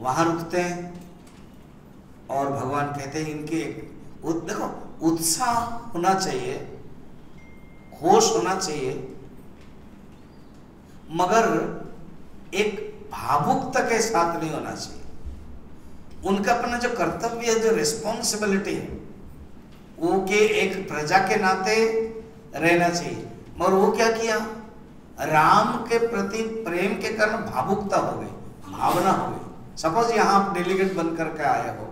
वहाँ रुकते हैं। और भगवान कहते हैं, इनके देखो, उत्साह होना चाहिए, होश होना चाहिए, मगर एक भावुकता के साथ नहीं होना चाहिए। उनका अपना जो कर्तव्य है, जो रिस्पॉन्सिबिलिटी है, वो के एक प्रजा के नाते रहना चाहिए। मगर वो क्या किया? राम के प्रति प्रेम के कारण भावुकता हो गई, भावना हो गई। सपोज़ यहाँ आप डेलीगेट बन करके आए हो।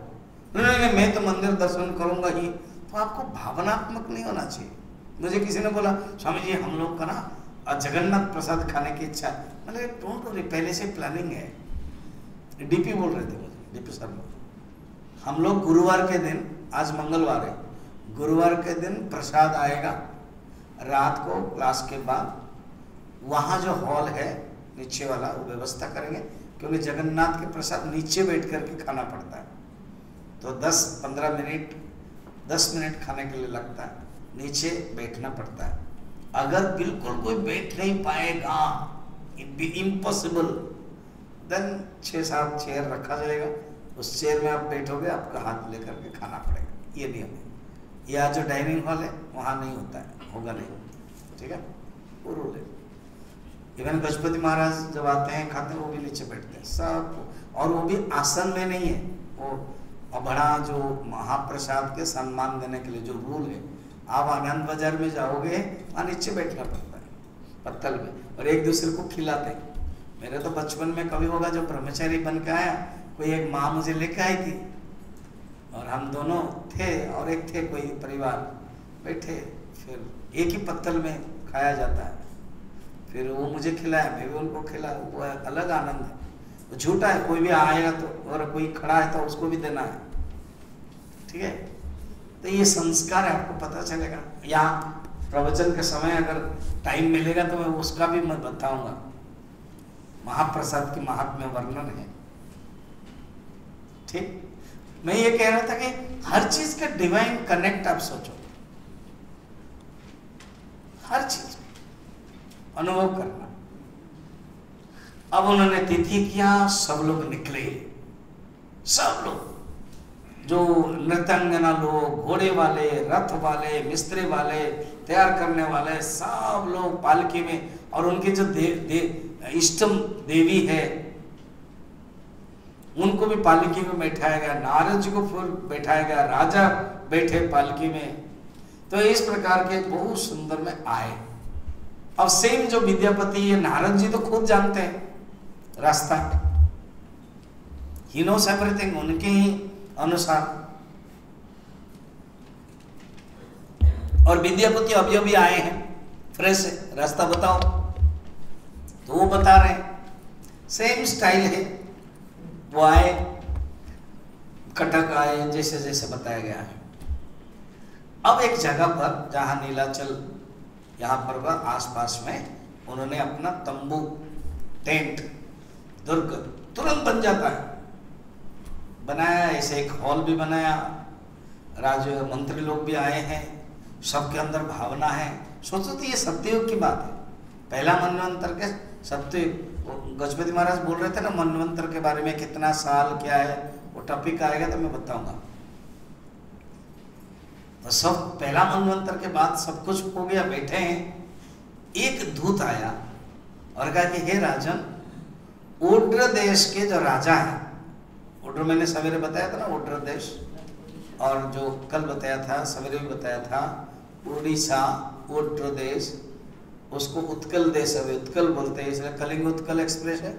नहीं मैं तो मंदिर दर्शन करूँगा ही। तो आपको भावनात्मक नहीं होना चाहिए। मुझे किसी ने बोला, स्वामी जी, हम लोग का ना जगन्नाथ प्रसाद खाने की इच्छा मतलब डोंट वरी पहले से प्लानिंग है। डीपी बोल रहे थे मुझे डीपी सर हम लोग गुरुवार के दिन, आज मंगलवार है, गुरुवार के दिन प्रसाद आएगा। रात को क्लास के बाद वहाँ जो हॉल है, नीचे वाला वो व्यवस्था करेंगे। क्योंकि जगन्नाथ के प्रसाद नीचे बैठ करके खाना पड़ता है। तो 10-15 मिनट 10 मिनट खाने के लिए लगता है। नीचे बैठना पड़ता है। अगर बिल्कुल कोई बैठ नहीं पाएगा इट बी इम्पॉसिबल देन छः सात चेयर रखा जाएगा। उस चेयर में आप बैठोगे, आपका हाथ लेकर के खाना पड़ेगा। ये नियम है। या जो डाइनिंग हॉल है, वहाँ नहीं होता है। होगा नहीं। ठीक है? वो है। इवन गजपति महाराज जब आते हैं, खाते हैं, वो भी नीचे बैठते हैं। सब और वो भी आसन में नहीं है। वो बड़ा जो महाप्रसाद के सम्मान देने के लिए जो रूल है, आप आनंद बाज़ार में जाओगे, वहाँ नीचे बैठना पड़ता है पत्थर में। और एक दूसरे को खिलाते हैं। मेरे तो बचपन में कभी होगा जो ब्रह्मचारी बन के आया, कोई एक माँ मुझे लेके आई थी। और हम दोनों थे, और एक थे कोई परिवार। बैठे, फिर एक ही पत्तल में खाया जाता है। फिर वो मुझे खिलाया, मैं भी उनको खिला, वो अलग आनंद है। वो झूठा है, कोई भी आएगा तो और कोई खड़ा है तो उसको भी देना है। ठीक है? तो ये संस्कार है, आपको पता चलेगा। या प्रवचन के समय अगर टाइम मिलेगा तो मैं उसका भी मैं बताऊँगा। महाप्रसाद की महात्म्य वर्णन है। ठीक? मैं ये कह रहा था कि हर चीज़ का डिवाइन कनेक्ट आप सोचो। हर चीज़। अनुभव करना। अब उन्होंने तिथि किया सब लोग निकले। सब लोग जो नृत्यंगना लोग घोड़े वाले रथ वाले मिस्त्री वाले तैयार करने वाले सब लोग पालकी में और उनके जो दे, दे, इष्टम देवी है उनको भी पालकी में बैठाया गया। नारद जी को फिर बैठाया गया। राजा बैठे पालकी में। तो इस प्रकार के बहुत सुंदर में आए। अब सेम जो विद्यापति ये नारद जी तो खुद जानते हैं। रास्ता। ही नोस एवरीथिंग उनके ही अनुसार। और विद्यापति अभी अभी आए हैं फ्रेश है। रास्ता बताओ। तो वो बता रहे हैं। सेम स्टाइल है। वो आए, कटक आए जैसे जैसे बताया गया है। अब एक जगह पर, जहाँ नीलाचल यहाँ पर वह आसपास में उन्होंने अपना तंबू, टेंट, दुर्ग तुरंत बन जाता है। बनाया ऐसे एक हॉल भी बनाया, राज मंत्री लोग भी आए हैं, सबके अंदर भावना है। सोचो तो ये सत्ययुग की बात है। पहला मनवंतर के सत्य गजपति महाराज बोल रहे थे ना मनवंतर के बारे में कितना साल क्या है, वो टॉपिक आएगा तो मैं बताऊँगा। तो सब पहला मनवंतर के बाद सब कुछ हो गया, बैठे हैं। एक दूत आया और कहा कि, हे राजन ओड्र देश के जो राजा है ओड्र मैंने सवेरे बताया था ना ओड्र देश, और जो कल बताया था, सवेरे भी बताया था, उड़ीसा ओड्र देश, उसको उत्कल देश है, उत्कल बोलते हैं, इसलिए कलिंग उत्कल एक्सप्रेस है?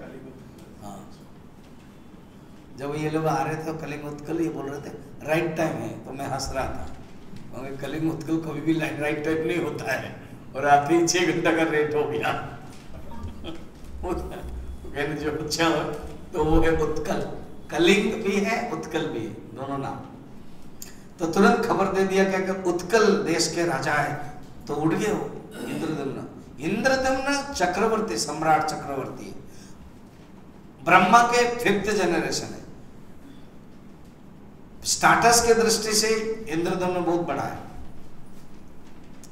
हाँ। जब ये लोग आ रहे थे, कलिंग उत्कल ये बोल रहे थे, राइट टाइम है तो मैं हंस रहा था। कलिंग उत्कल कभी भी राइट टाइप नहीं होता है। और ही छह घंटा का रेट हो गया। कहने जो अच्छा हो तो वो है उत्कल कलिंग भी है उत्कल भी है। दोनों नाम। तो तुरंत खबर दे दिया क्या कि उत्कल देश के राजा है तो उड़ गए हो इंद्रदम्न इंद्रदम्न चक्रवर्ती, सम्राट चक्रवर्ती। ब्रह्मा के फिफ्थ जनरेशन है। स्टाटस के दृष्टि से इंद्रधन बहुत बड़ा है।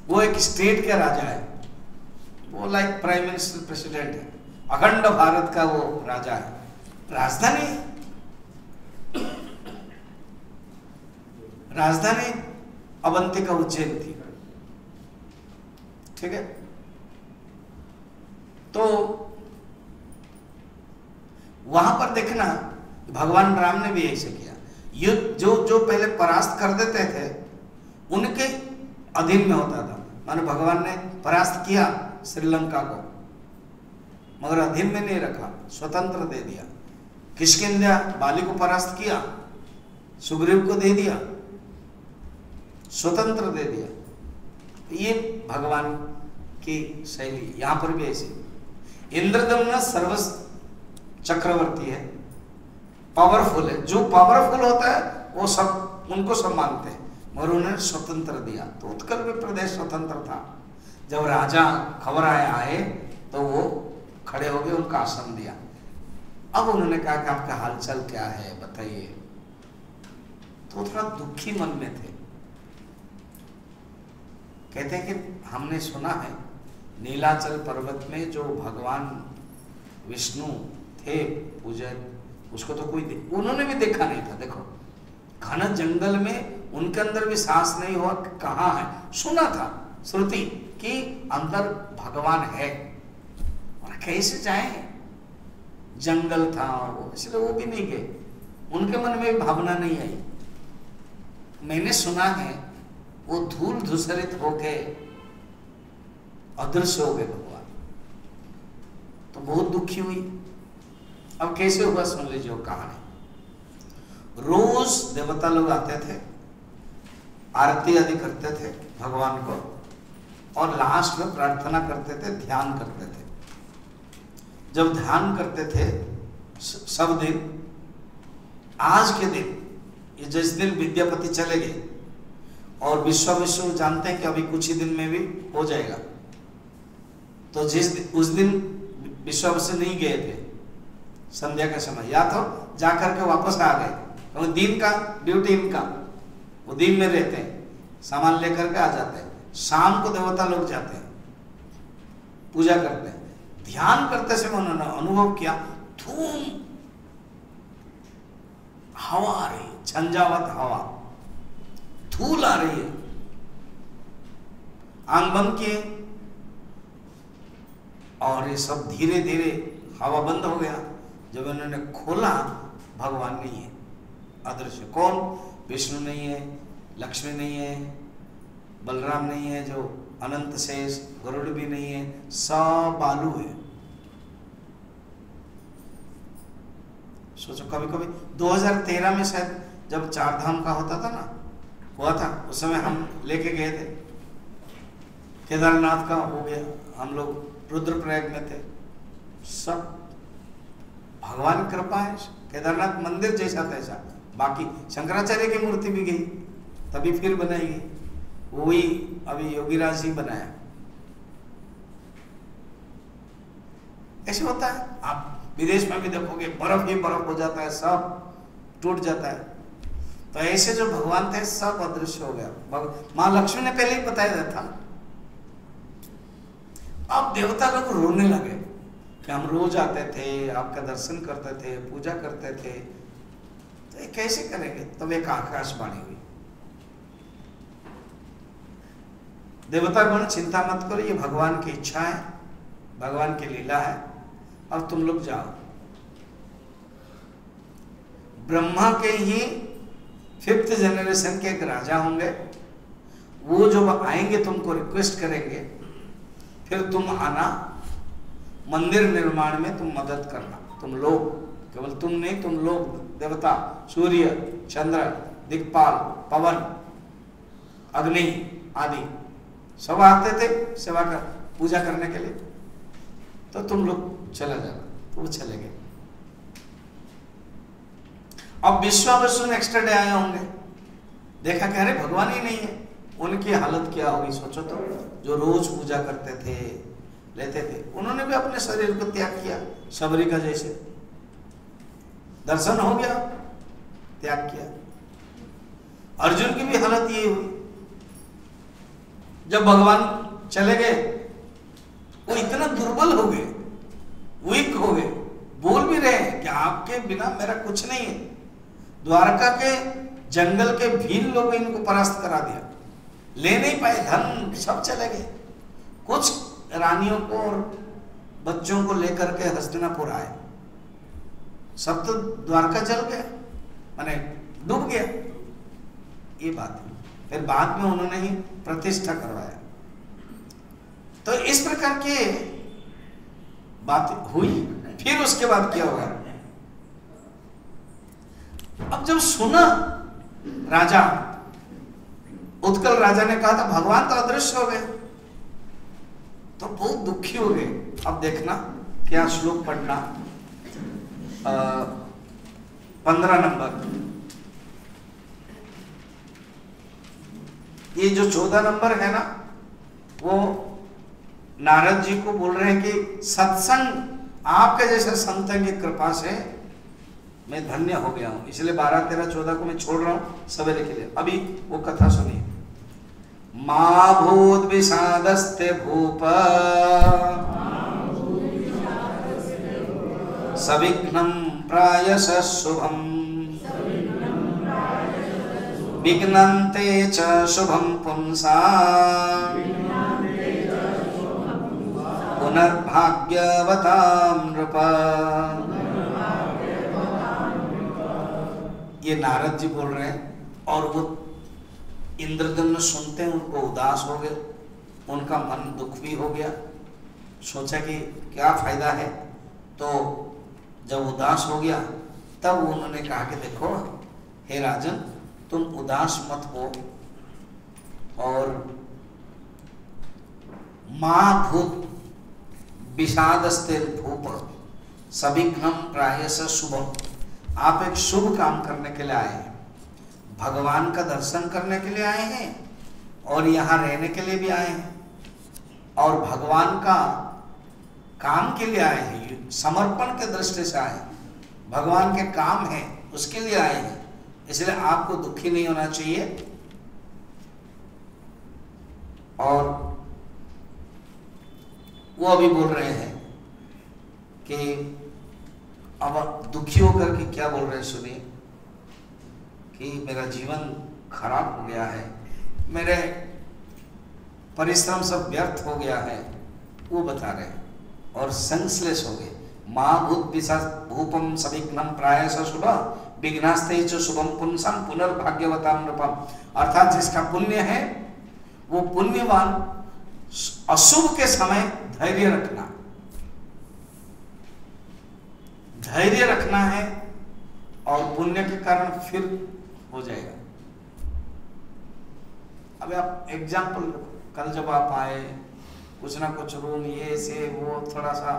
वो एक स्टेट का राजा है। वो लाइक प्राइम मिनिस्टर प्रेसिडेंट है। अखंड भारत का वो राजा है। राजधानी? राजधानी अवंती का उज्जैन थी। ठीक है? तो वहाँ पर देखना, भगवान राम ने भी ऐसे किया। युद्ध जो जो पहले परास्त कर देते थे, उनके अधीन में होता था। माने भगवान ने परास्त किया श्रीलंका को, मगर अधीन में नहीं रखा, स्वतंत्र दे दिया। किसकिंदा बाली को परास्त किया, सुग्रीव को दे दिया, स्वतंत्र दे दिया। ये भगवान की शैली, यहाँ पर भी ऐसी। इंद्रदम्न सर्व चक्रवर्ती है। पावरफुल है। जो पावरफुल होता है, वो सब उनको सब मानते हैं। मगर उन्होंने स्वतंत्र दिया। तो उत्कल में प्रदेश स्वतंत्र था। जब राजा खबर आए आए तो वो खड़े हो गए, उनका आसन दिया। अब उन्होंने कहा कि आपका हालचाल क्या है, बताइए। तो थोड़ा दुखी मन में थे। कहते हैं कि हमने सुना है, नीलाचल पर्वत में जो भगवान विष्णु थे, पूजन उसको तो कोई उन्होंने भी देखा नहीं था, देखो। घन जंगल में उनके अंदर भी सांस नहीं हुआ, कहाँ है? सुना था श्रुति कि अंदर भगवान है। और कैसे जाए? जंगल था और वो, इसलिए वो भी नहीं गए। उनके मन में भावना नहीं आई। मैंने सुना है, वो धूल धूसरित होके अदृश्य हो गए भगवान। तो बहुत दुखी हुई। अब कैसे हुआ सुन लीजिए कहानी। रोज देवता लोग आते थे आरती आदि करते थे भगवान को और लास्ट में प्रार्थना करते थे ध्यान करते थे। जब ध्यान करते थे सब दिन आज के दिन ये जिस दिन विद्यापति चले गए और विश्व विश्व जानते हैं कि अभी कुछ ही दिन में भी हो जाएगा। तो जिस दिन, उस दिन विश्व से नहीं गए थे संध्या के समय। या तो जाकर के वापस आ गए। क्योंकि दिन का ड्यूटी इनका। वो दिन में रहते हैं। सामान लेकर के आ जाते हैं। शाम को देवता लोग जाते हैं। पूजा करते हैं। ध्यान करते समय उन्होंने अनुभव किया। धूम! हवा आ रही झंझावत हवा। धूल आ रही है। आंग बंद किए। और ये सब धीरे धीरे हवा बंद हो गया। जब इन्होंने खोला, भगवान नहीं है। अदृश्य कौन? विष्णु नहीं है, लक्ष्मी नहीं है, बलराम नहीं है, जो अनंत शेष, गरुड़ भी नहीं है, सब बालू है। सोचो कभी कभी 2013 में शायद जब चार धाम का होता था ना, हुआ था, उस समय हम लेके गए थे। केदारनाथ का हो गया, हम लोग रुद्रप्रयाग में थे। सब भगवान कृपा है, केदारनाथ मंदिर जैसा तैसा। बाकी शंकराचार्य की मूर्ति भी गई, तभी फिर बनाई वही अभी योगीराज जी बनाया। ऐसे होता है। आप विदेश में भी देखोगे, बर्फ़ ही बर्फ़ हो जाता है, सब टूट जाता है। तो ऐसे जो भगवान थे, सब अदृश्य हो गया। माँ लक्ष्मी ने पहले ही बताया था। अब देवता लोग रोने लगे। हम रोज आते थे, आपका दर्शन करते थे, पूजा करते थे। तो कैसे करेंगे? तब एक आकाशवाणी हुई। देवता गण, चिंता मत करो, ये भगवान की इच्छा है, भगवान की लीला है। अब तुम लोग जाओ। ब्रह्मा के ही फिफ्थ जनरेशन के एक राजा होंगे। वो जो आएँगे, तुमको रिक्वेस्ट करेंगे, फिर तुम आना। मंदिर निर्माण में तुम मदद करना। तुम लोग, केवल तुम नहीं, तुम लोग, देवता, सूर्य, चंद्र, दिक्पाल, पवन, अग्नि आदि, सब आते थे सेवा कर, पूजा करने के लिए। तो तुम लोग चला जाना तो वो चले गए। अब विश्वावसु नेक्स्ट डे आए होंगे। देखा कह रहे भगवान ही नहीं है। उनकी हालत क्या होगी, सोचो तो। जो रोज पूजा करते थे लेते थे। उन्होंने भी अपने शरीर को त्याग किया, शबरी का जैसे। दर्शन हो गया, त्याग किया। अर्जुन की भी हालत यही हुई। जब भगवान चले गए, वो इतना दुर्बल हो गए, वीक हो गए। बोल भी रहे हैं कि आपके बिना मेरा कुछ नहीं है। द्वारका के जंगल के भील लोग इनको परास्त करा दिया। ले नहीं पाए, धन सब चले गए। कुछ रानियों को और बच्चों को लेकर के हस्तिनापुर आए। सब तो द्वारका चल गए, मैंने डूब गया। ये बात है। फिर बाद में उन्होंने ही प्रतिष्ठा करवाया। तो इस प्रकार के बात हुई, फिर उसके बाद क्या हुआ? अब जब सुना राजा, उत्कल राजा ने कहा था, भगवान तो अदृश्य हो गए। तो बहुत दुखी हो गए अब देखना क्या श्लोक पढ़ना। पंद्रह नंबर। ये जो चौदह नंबर है ना, वो नारद जी को बोल रहे हैं कि, सत्संग आपके जैसे संत की कृपा से मैं धन्य हो गया हूँ। इसलिए बारह, तेरह, चौदह को मैं छोड़ रहा हूँ सवेरे के लिए। अभी वो कथा सुनिए। माँ भूत विषादस्ते भूप। सविघ्नम प्रायश शुभम। विघ्नन्ते च शुभम पुंसा। पुनर्भाग्यवतां नृप ये नारद जी बोल रहे हैं, और वो इंद्रदम्न सुनते हैं, उनको उदास हो गए उनका मन दुख भी हो गया। सोचा कि क्या फ़ायदा है? तो जब उदास हो गया, तब उन्होंने कहा कि देखो, हे राजन, तुम उदास मत हो और माँ भूत विषादस्ते भूप सविघ्नम प्रायस शुभ आप एक शुभ काम करने के लिए आए हैं। भगवान का दर्शन करने के लिए आए हैं और यहाँ रहने के लिए भी आए हैं। और भगवान का काम के लिए आए हैं, समर्पण के दृष्टि से आए भगवान के काम है, उसके लिए आए हैं। इसलिए आपको दुखी नहीं होना चाहिए। और वो अभी बोल रहे हैं कि अब दुखी होकर के क्या बोल रहे हैं, सुनिए। कि मेरा जीवन खराब हो गया है, मेरे परिश्रम सब व्यर्थ हो गया है, वो बता रहे और सेंसलेस हो गए। माँ भूत भूपम सविघ्नम प्राय शुभ, विघ्नास्ते शुभम पुंसम पुनर्भाग्यवता नृपम अर्थात जिसका पुण्य है, वो पुण्यवान अशुभ के समय धैर्य रखना। धैर्य रखना है और पुण्य के कारण फिर हो जाएगा। अभी आप एग्ज़ाम्पल कल जब आप आए, कुछ ना कुछ रूम ये, से, वो थोड़ा सा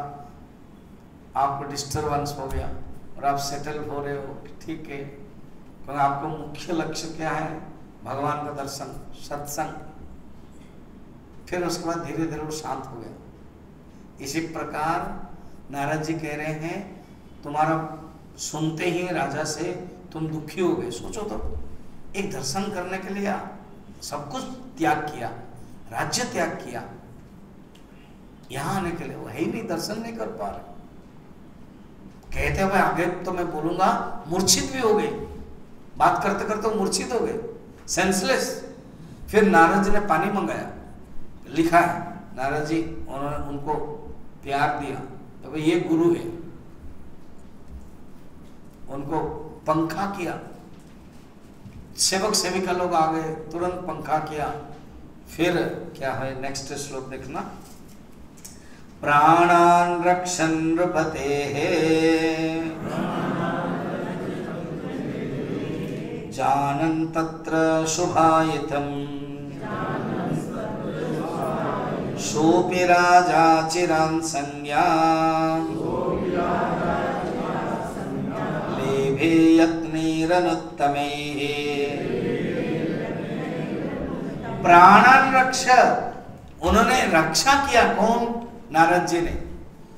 आपको डिस्टरबेंस हो गया और आप सेटल हो रहे हो ठीक है क्योंकि आपका मुख्य लक्ष्य क्या है? भगवान का दर्शन, सत्संग। फिर उसके बाद धीरे धीरे वो शांत हो गया। इसी प्रकार नारद जी कह रहे हैं, तुम्हारा सुनते ही राजा से तुम दुखी हो गए। सोचो तो एक दर्शन करने के लिए सब कुछ त्याग किया, राज्य त्याग किया। यहाँ आने के लिए वो है ही नहीं, दर्शन नहीं कर पा रहे। कहते हुए आगे तो मैं बोलूँगा, मूर्छित भी हो गए। बात करते करते मूर्छित हो गए। सेंसलेस फिर नारद जी ने पानी मंगाया। लिखा है, नारद जी, उन्होंने उनको प्यार दिया। तो ये गुरु है। उनको पंखा किया। सेवक सेविका लोग आ गए, तुरंत पंखा किया। फिर क्या है नेक्स्ट श्लोक देखना। प्राणान रक्षन नृपते। जानन तत्र शुभायितम्। सोऽपि राजा संज्ञा प्राणन रक्ष, उन्होंने रक्षा किया कौन? नारद जी ने।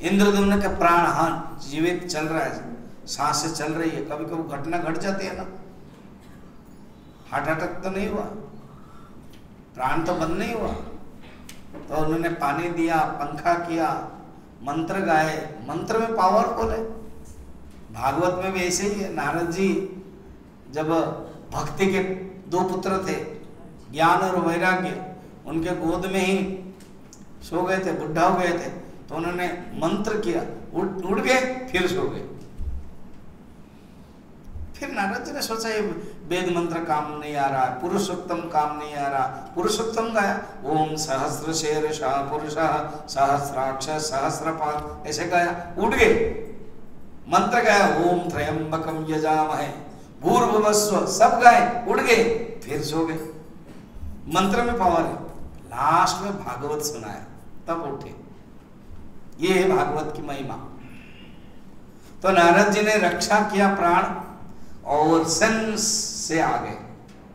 इंद्रदुम्न के प्राण हाँ जीवित चल रहा है, साँसें चल रही है कभी कभी घटना घट जाती है ना। हार्ट अटैक तो नहीं हुआ, प्राण तो बंद नहीं हुआ। तो उन्होंने पानी दिया, पंखा किया, मंत्र गाए। मंत्र में पावरफुल है। भागवत में भी ऐसे ही है, नारद जी जब भक्ति के दो पुत्र थे, ज्ञान और वैराग्य, उनके गोद में ही सो गए थे, बुढ़ा हो गए थे तो उन्होंने मंत्र किया, उड़ उड़ गए, फिर सो गए। फिर नारद जी ने सोचा, ये वेद मंत्र काम नहीं आ रहा, पुरुषोत्तम काम नहीं आ रहा। पुरुषोत्तम गाया, ओम सहस्र शेर शाह पुरुष, सहस्राक्ष सहस्रपाल ऐसे गाया उठ गए। मंत्र गाया ओम त्रयंबकम यजामहे। भूर्भुवस्व सब गाए उड़ गए, फिर सो गए। मंत्र में पावर है। लास्ट में भागवत सुनाया, तब उठे। ये है भागवत की महिमा। तो नारद जी ने रक्षा किया प्राण और सेंस से आगे।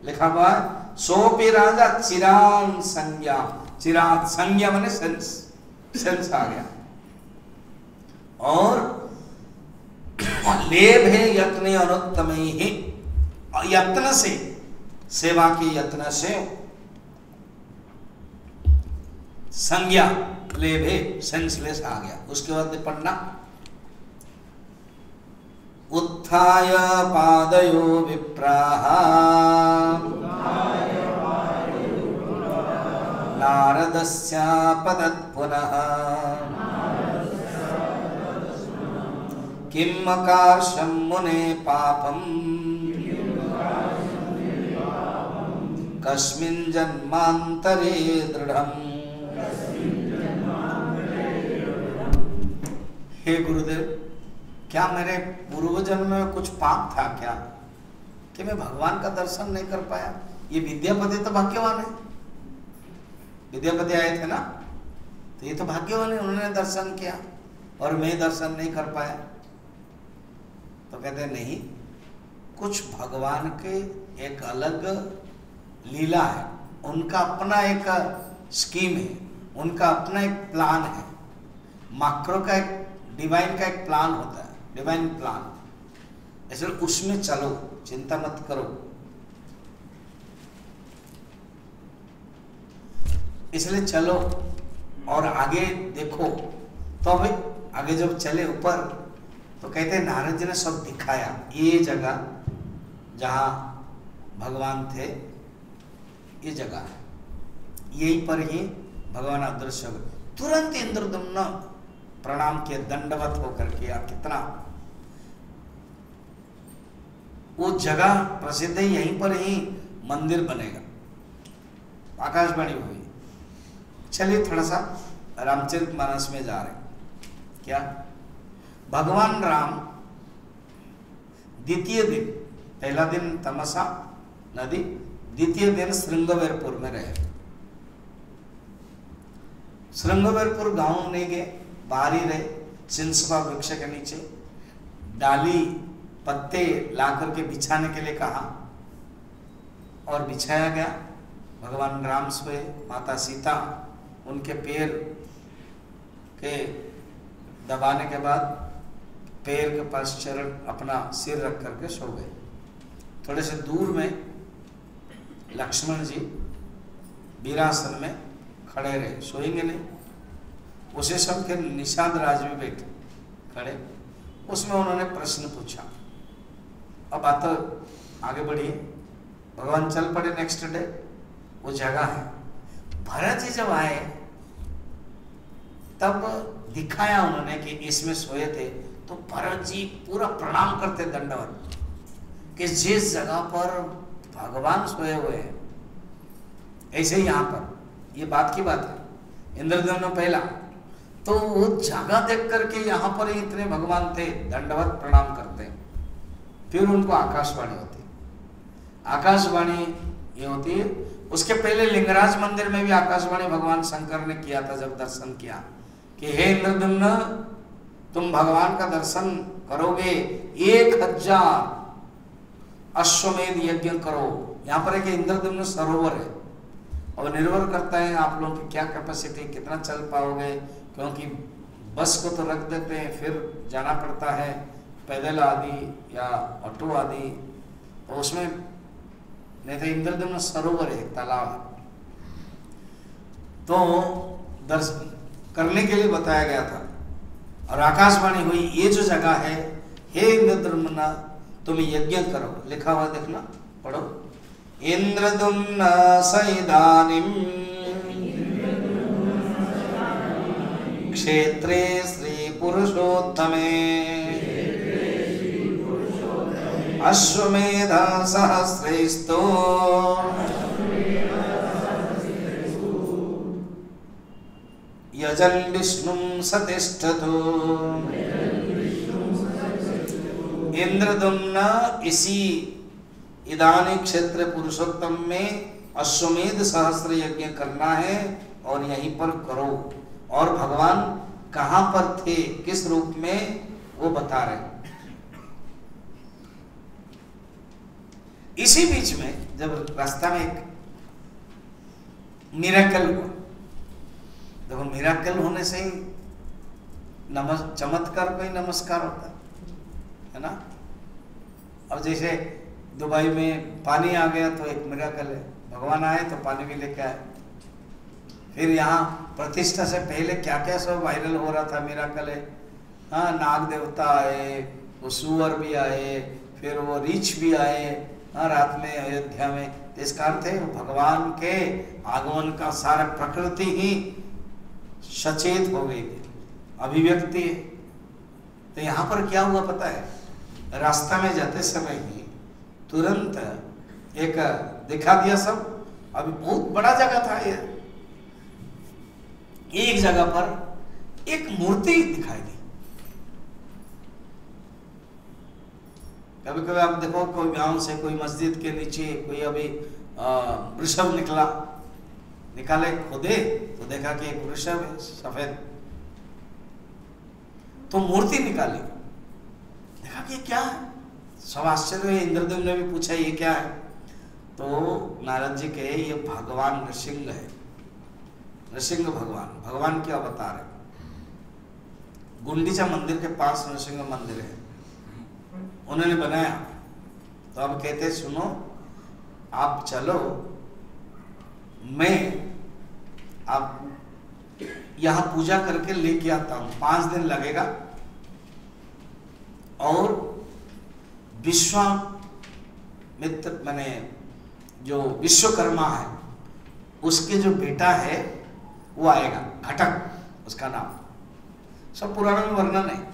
लिखा हुआ सोपी राजा चिरान संज्ञा। चिरात संज्ञा मैंने सेंस। सेंस आ गया। और लेभ है यत्न अनुत्तम ही यत्न से सेवा के यत्न से संज्ञा, लेभ सेंसलेस आ गया। उसके बाद पढ़ना। उत्थाय पादयो विप्राः नारदस्यापदत् पुनः। किम् अकार्षं मुने पापम्? कस्मिन् जन्मान्तरे हे गुरुदेव, क्या मेरे पूर्व जन्म में कुछ पाप था क्या? कि मैं भगवान का दर्शन नहीं कर पाया? ये विद्यापति तो भाग्यवान है। विद्यापति आए थे ना? तो ये तो भाग्यवान है, उन्होंने दर्शन किया और मैं दर्शन नहीं कर पाया। तो कहते नहीं, कुछ भगवान के एक अलग लीला है। उनका अपना एक स्कीम है, उनका अपना एक प्लान है। माक्रो का एक डिवाइन का एक प्लान होता है डिवाइन प्लान ऐसे उसमें चलो, चिंता मत करो। इसलिए चलो और आगे देखो। तो अभी आगे जब चले ऊपर तो कहते हैं, नारद जी ने सब दिखाया। ये जगह जहाँ भगवान थे, ये जगह यहीं पर ही भगवान अदृश्य हो तुरंत इंद्रदम्न प्रणाम किए, दंडवत होकर किया कितना। वो जगह प्रसिद्ध है, यहीं पर ही मंदिर बनेगा। आकाशवाणी हुई चलिए थोड़ा सा रामचरित मानस में जा रहे क्या? भगवान राम द्वितीय दिन, पहला दिन तमसा नदी, द्वितीय दिन श्रृंगवेरपुर में रहे। श्रृंगवेरपुर गाँव नहीं गए बाहर रहे सिंसपा वृक्ष के नीचे, डाली, पत्ते ला करके बिछाने के लिए कहा, और बिछाया गया। भगवान राम सोए, माता सीता, उनके पैर के दबाने के बाद पैर के पास चरण अपना सिर रख करके सो गए। थोड़े से दूर में लक्ष्मण जी वीरासन में खड़े रहे। सोएँगे नहीं। उसे सब के निषाद राज भी बैठे, खड़े। उसमें उन्होंने प्रश्न पूछा। अब बात तो आगे बढ़ी भगवान चल पड़े नेक्स्ट डे वो जगह है। भरत जी जब आए, तब दिखाया उन्होंने कि इसमें सोए थे। तो भरत जी पूरा प्रणाम करते दंडवत, कि जिस जगह पर भगवान सोए हुए हैं, ऐसे ही यहाँ पर, ये बात की बात है इंद्रदेव ने पहला तो वो जगह देख करके यहाँ पर ही इतने भगवान थे, दंडवत प्रणाम करते फिर उनको आकाशवाणी होती आकाशवाणी ये होती है, उसके पहले लिंगराज मंदिर में भी आकाशवाणी भगवान शंकर ने किया था, जब दर्शन किया, कि हे इंद्रदम्न तुम भगवान का दर्शन करोगे, एक हज़ार अश्वमेध यज्ञ करो। यहाँ पर एक इंद्रदम्न सरोवर है। और निर्भर करता है आप लोगों की क्या कैपेसिटी कितना चल पाओगे, क्योंकि बस को तो रख देते हैं, फिर जाना पड़ता है पैदल आदि या ऑटो आदि। तो उसमें नहीं तो इंद्रदम्न सरोवर है तालाब तो दर्शन करने के लिए बताया गया था। और आकाशवाणी हुई, ये जो जगह है, हे इंद्रदम्ना तुम यज्ञ करो। लिखा हुआ देखना, पढ़ो। इंद्रदुम्न सैदानिम। क्षेत्रे श्री पुरुषोत्तमे अश्वमेध सहस्रेस्तो यजन विष्णु सतिष्ठतु। इंद्रदुम्न इसी इदानी क्षेत्र पुरुषोत्तम में अश्वमेध सहस्त्र यज्ञ करना है और यहीं पर करो। और भगवान कहाँ पर थे? किस रूप में? वो बता रहे इसी बीच में जब रास्ता में एक मिराकल हुआ देखो मिराकल होने से ही नमस्, चमत्कार को ही नमस्कार होता है। ना? अब जैसे दुबई में पानी आ गया तो एक मिराकल है। भगवान आए तो पानी भी लेके आए। फिर यहाँ प्रतिष्ठा से पहले क्या क्या सब वायरल हो रहा था मिराकल है। हाँ नाग देवता आए, वो सुअर भी आए, फिर वो रीछ भी आए। हाँ रात में अयोध्या में, इसका अर्थ है भगवान के आगमन का सारा प्रकृति ही सचेत हो गई थी, अभिव्यक्ति है। तो यहाँ पर क्या हुआ पता है? रास्ता में जाते समय ही तुरंत एक दिखा दिया सब, अभी बहुत बड़ा जगह था ये। एक जगह पर एक मूर्ति दिखाई दी। कभी कभी आप देखो, कोई गाँव से कोई मस्जिद के नीचे कोई अभी वृषभ निकला निकाले खुदे तो देखा कि एक वृषभ है सफ़ेद। तो मूर्ति निकाली। देखा कि क्या है? सब आश्चर्य इंद्रदेव ने भी पूछा, ये क्या है? तो नारद जी के ये भगवान नृसिंह है। नृसिंह भगवान भगवान के अवतार है। गुंडीचा मंदिर के पास नृसिंह मंदिर है। उन्होंने बनाया। तो अब कहते, सुनो, आप चलो, मैं आप यहाँ पूजा करके लेके आता हूँ। पाँच दिन लगेगा। और विश्वामित्र मैंने जो विश्वकर्मा है, उसके जो बेटा है, वो आएगा। घटक, उसका नाम। सब पुराणों में वर्णन है।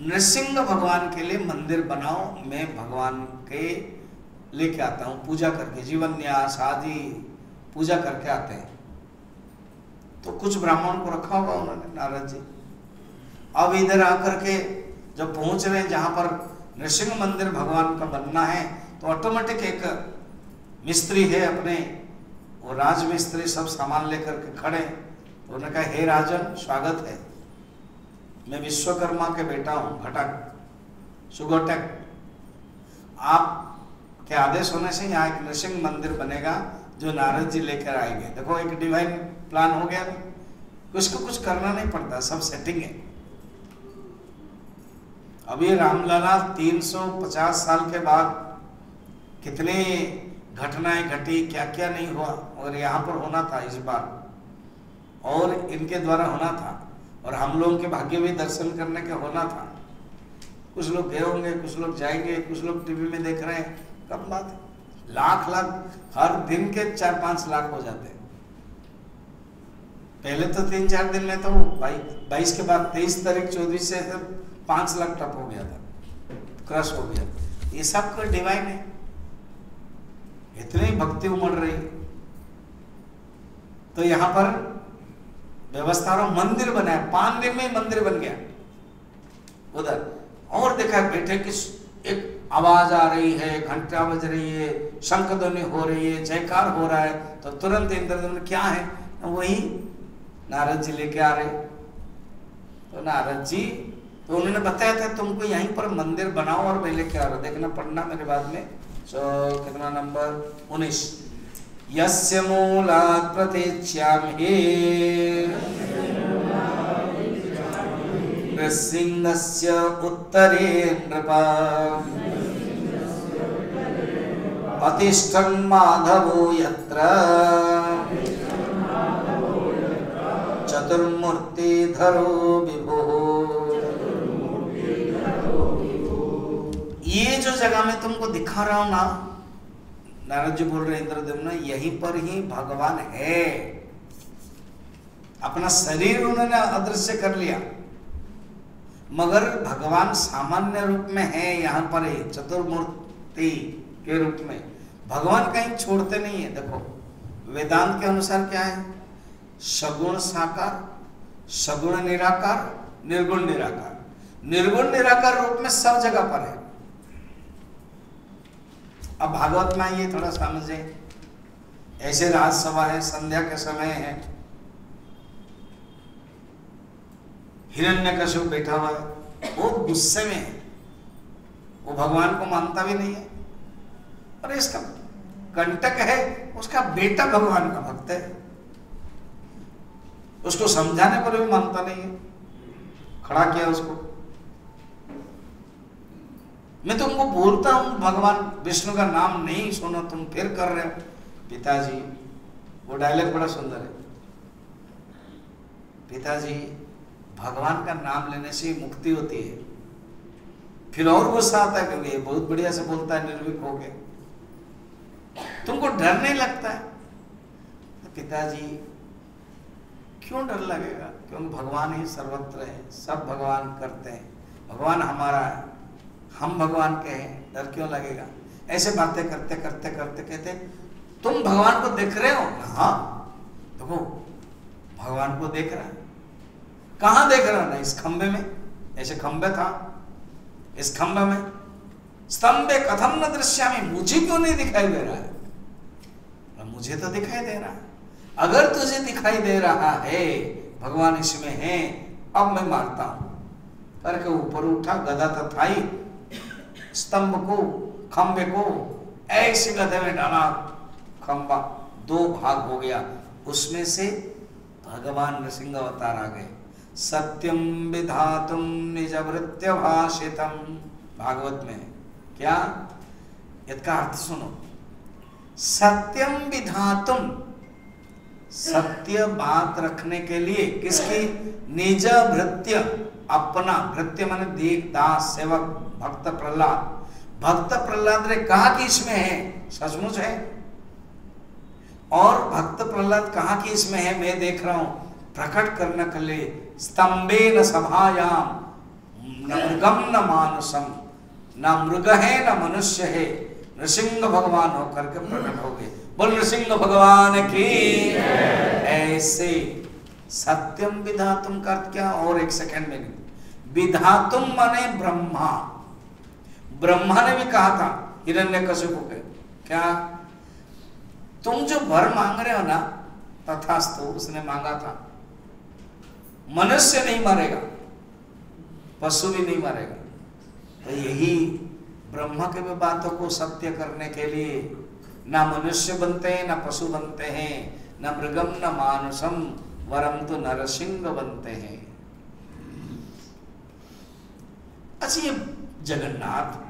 नृसिंह भगवान के लिए मंदिर बनाओ, मैं भगवान के लेके आता हूँ। पूजा करके जीवन न्यास आदि पूजा करके आते हैं। तो कुछ ब्राह्मण को रखा होगा उन्होंने, नारद जी। अब इधर आकर के जब पहुँच रहे जहाँ पर नृसिंह मंदिर भगवान का बनना है तो ऑटोमेटिक एक मिस्त्री है अपने, वो राज मिस्त्री सब सामान लेकर के खड़े तो उन्होंने कहा, हे राजन, स्वागत है। मैं विश्वकर्मा के बेटा हूँ, घटक, सुगोटक। आप के आदेश होने से यहाँ एक नृसिंह मंदिर बनेगा जो नारद जी लेकर आएँगे। देखो, एक डिवाइन प्लान हो गया। कुछ को कुछ करना नहीं पड़ता, सब सेटिंग है। अभी रामलला 350 साल के बाद कितने घटनाएँ घटी क्या क्या नहीं हुआ और यहाँ पर होना था इस बार। और इनके द्वारा होना था। और हम लोगों के भाग्य भी दर्शन करने के होना था। कुछ लोग गए होंगे, कुछ लोग जाएँगे, कुछ लोग टीवी में देख रहे हैं। कब बात है? लाख लाख, हर दिन के चार पाँच लाख हो जाते हैं। पहले तो तीन चार दिन में तो बाईस के बाद तेईस तारीख चौबीस से पाँच लाख टप हो गया था, क्रश हो गया। ये सब कोई डिवाइन है। इतनी भक्ति उमड़ रही। तो यहाँ पर व्यवस्था मंदिर बनाया पाँच दिन में मंदिर बन गया। उधर और देखा, बैठे कि एक आवाज़ आ रही है, घंटा बज रही है शंख ध्वनि हो रही है, जयकार हो रहा है तो तुरंत इंद्रदेव क्या है? वही नारद जी लेके आ रहे। तो नारद जी तो उन्होंने बताया था, तुमको यहीं पर मंदिर बनाओ और मैं लेके आ रहा देखना पढ़ना मेरे बाद में। सो, कितना नंबर? उन्नीस। यस्य मूलात् प्रतीच्यामि। नृसिंहस्य उत्तरे नृपा अतिष्ठन् माधवो यत्र। चतुर्मूर्तिधरो विभो। ये जो जगह मैं तुमको दिखा रहा हूँ ना, नारद जी बोल रहे इंद्रदेव ने, यहीं पर ही भगवान है। अपना शरीर उन्होंने अदृश्य कर लिया। मगर भगवान सामान्य रूप में है यहाँ पर चतुर्मूर्ति के रूप में। भगवान कहीं छोड़ते नहीं है। देखो, वेदांत के अनुसार क्या है? सगुण साकार, सगुण निराकार, निर्गुण निराकार। निर्गुण निराकार रूप में सब जगह पर है। अब भागवत में आइए, थोड़ा समझे। ऐसे राजसभा है, संध्या के समय है। हिरण्य कश्यप बैठा हुआ है वो गुस्से में है। वो भगवान को मानता भी नहीं है। और इसका कंटक है, उसका बेटा भगवान का भक्त है। उसको समझाने पर भी मानता नहीं है। खड़ा किया उसको। मैं तुमको बोलता हूँ, भगवान विष्णु का नाम नहीं सुनो, तुम फिर कर रहे हो। पिताजी, वो डायलॉग बड़ा सुंदर है। पिताजी भगवान का नाम लेने से मुक्ति होती है। फिर और गुस्सा आता है क्योंकि बहुत बढ़िया से बोलता है, निर्भीक गए तुमको डर नहीं लगता? है तो पिताजी, क्यों डर लगेगा? क्योंकि भगवान ही सर्वत्र है, सब भगवान करते हैं। भगवान हमारा है, हम भगवान के हैं, डर क्यों लगेगा? ऐसे बातें करते करते करते कहते, तुम भगवान को देख रहे हो? हाँ। देखो, भगवान को देख रहा है। कहाँ देख रहा ना, इस खंबे में? ऐसे खंबे था इस खंबे में। स्तंभे कथम न दृश्य में मुझे क्यों नहीं दिखाई दे रहा है? मुझे तो दिखाई दे रहा है। अगर तुझे दिखाई दे रहा है, भगवान इसमें है, अब मैं मारता हूँ। करके ऊपर उठा, गदा तो था ही। स्तंभ को खंबे को ऐसे गधे में डाला। खंबा दो भाग हो गया। उसमें से भगवान नृसिंह अवतार आ गए। सत्यम विधातुम निज वृत्य भाषितम भागवत में। क्या? इसका अर्थ सुनो। सत्यम विधातुम सत्य बात रखने के लिए किसकी? निज भृत्य अपना भृत्य माने देख, दास, सेवक, भक्त प्रहलाद। भक्त प्रहलाद ने कहा कि इसमें है? सचमुच है। और भक्त प्रहलाद कहा कि इसमें है? मैं देख रहा हूँ। प्रकट करने के लिए स्तंभे न सभायाम। न मृगम, न मानुसम न मृग है, न मनुष्य है। नृसिंह भगवान होकर के प्रकट हो गए। बोल नृसिंह भगवान की ऐसे सत्यम विधातुम का क्या? और एक सेकंड में विधातुम माने ब्रह्मा। ब्रह्मा ने भी कहा था हिरण्य कश्यप के। क्या? तुम जो भर मांग रहे हो ना, तथास्तु उसने मांगा था। मनुष्य नहीं मरेगा, पशु भी नहीं मरेगा। तो यही ब्रह्मा के बातों को सत्य करने के लिए ना मनुष्य बनते हैं, ना पशु बनते हैं, न मृगम, न मानुषम वरम तो नरसिंह बनते हैं। अच्छा ये जगन्नाथ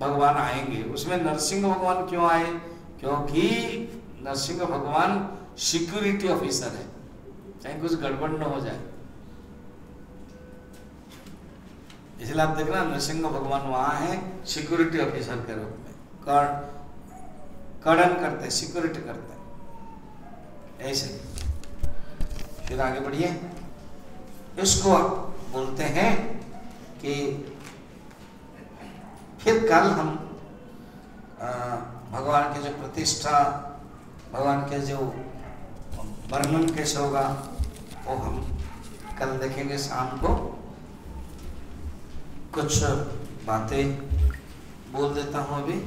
भगवान आएँगे, उसमें नरसिंह भगवान क्यों आए? क्योंकि नरसिंह भगवान सिक्योरिटी ऑफिसर है। चाहे कुछ गड़बड़ न हो जाए। इसलिए आप देख रहे हैं नरसिंह भगवान वहाँ है सिक्योरिटी ऑफिसर के रूप में। कड़न करते सिक्योरिटी करते। ऐसे। फिर आगे बढ़िए। इसको बोलते हैं कि फिर कल हम भगवान की जो प्रतिष्ठा, भगवान के जो वर्णन कैसे होगा, वो हम कल देखेंगे शाम को। कुछ बातें बोल देता हूँ अभी।